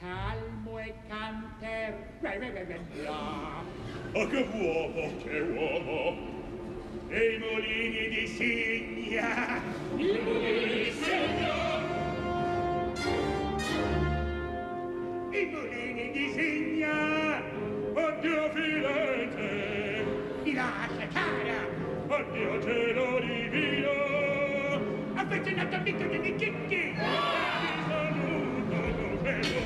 calmo e canter Ah, che uomo, che uomo! e i mulini di Signa I mulini di Signa! i mulini di Signa Addio Firenze! ti lascia cara Addio cielo divino! affezionato amico di Chicchi Ti saluto, tu bello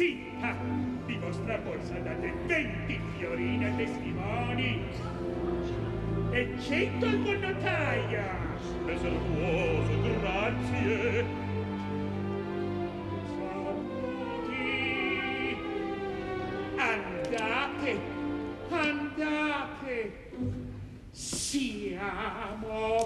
zitta di vostra borsa date venti fiorine testimoni e cento al buon notaia Messer Buoso, grazie! Saluti. andate andate siamo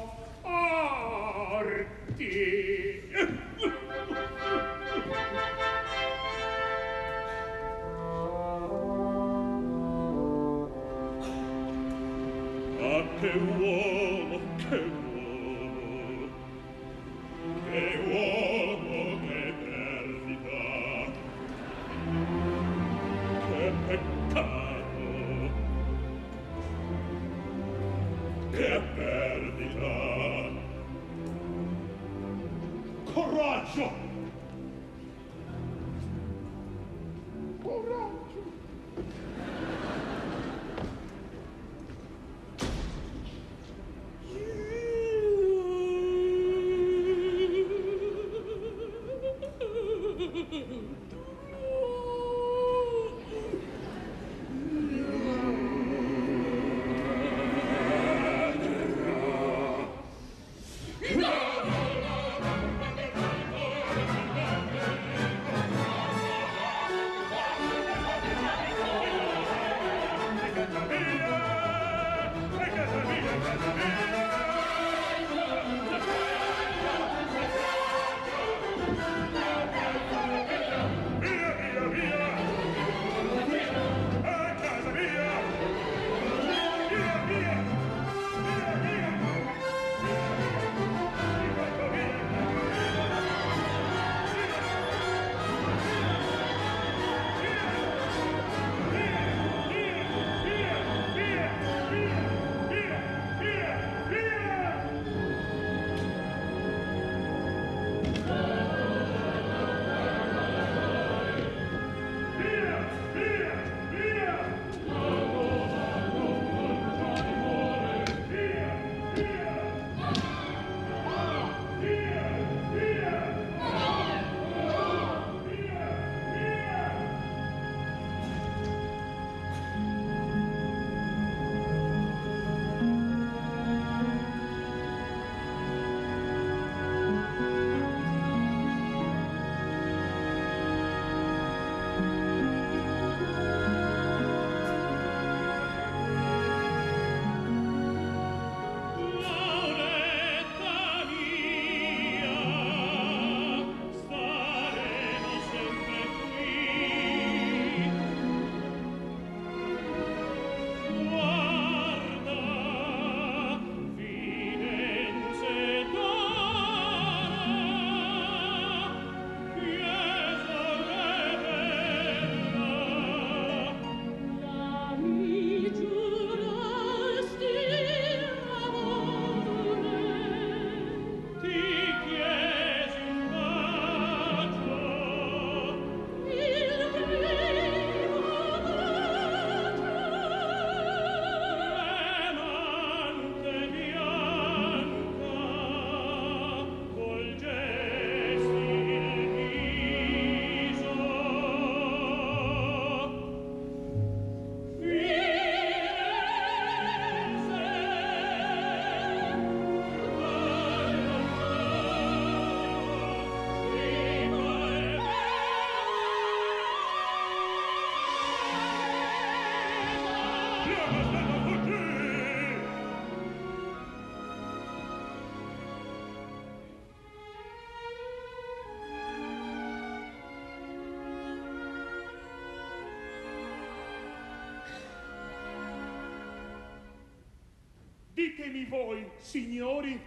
Ditemi voi, signori,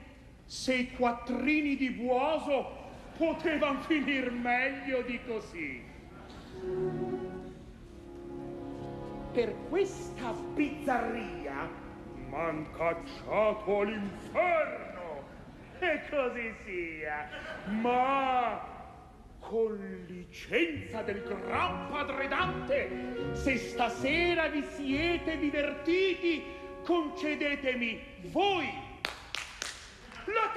se i quattrini di Buoso potevano finir meglio di così. Per questa bizzarria m'han cacciato all'inferno. E così sia. Ma con licenza del gran padre Dante, se stasera vi siete divertiti, concedetemi voi! La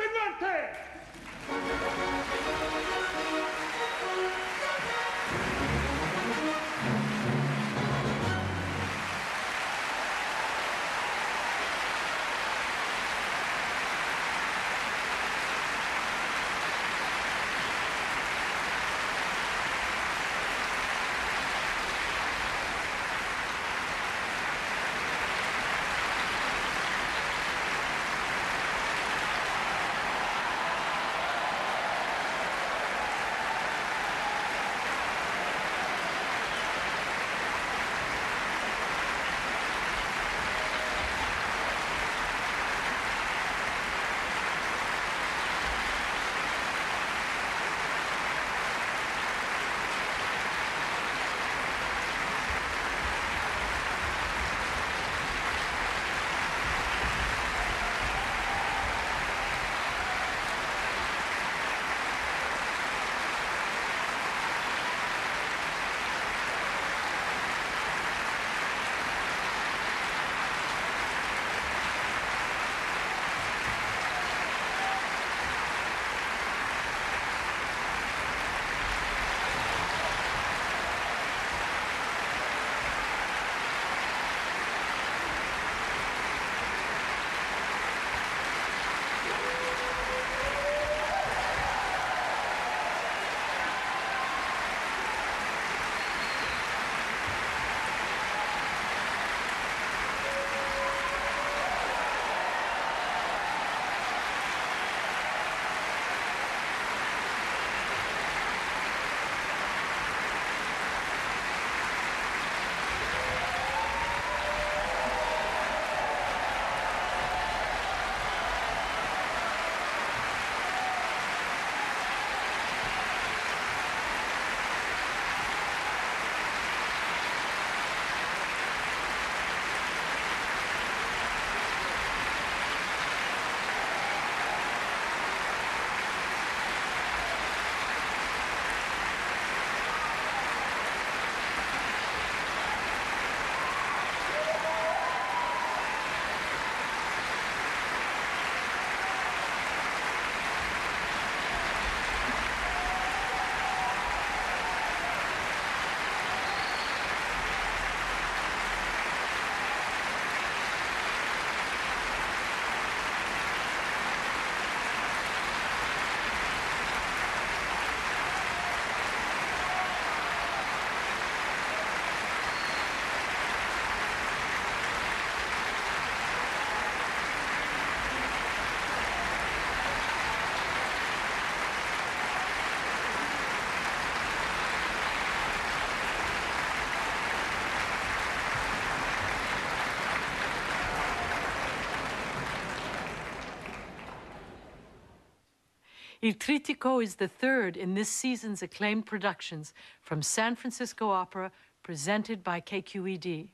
Trittico is the third in this season's acclaimed productions from San Francisco Opera, presented by KQED.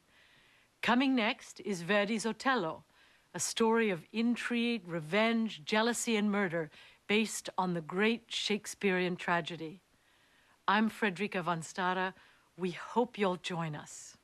Coming next is Verdi's Otello, a story of intrigue, revenge, jealousy, and murder based on the great Shakespearean tragedy. I'm Frederica von Stara. We hope you'll join us.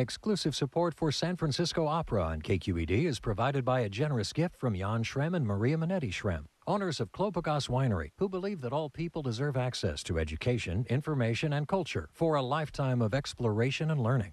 Exclusive support for San Francisco Opera on KQED is provided by a generous gift from Jan Schrem and Maria Minetti Schrem, owners of Clopagas Winery, who believe that all people deserve access to education, information, and culture for a lifetime of exploration and learning.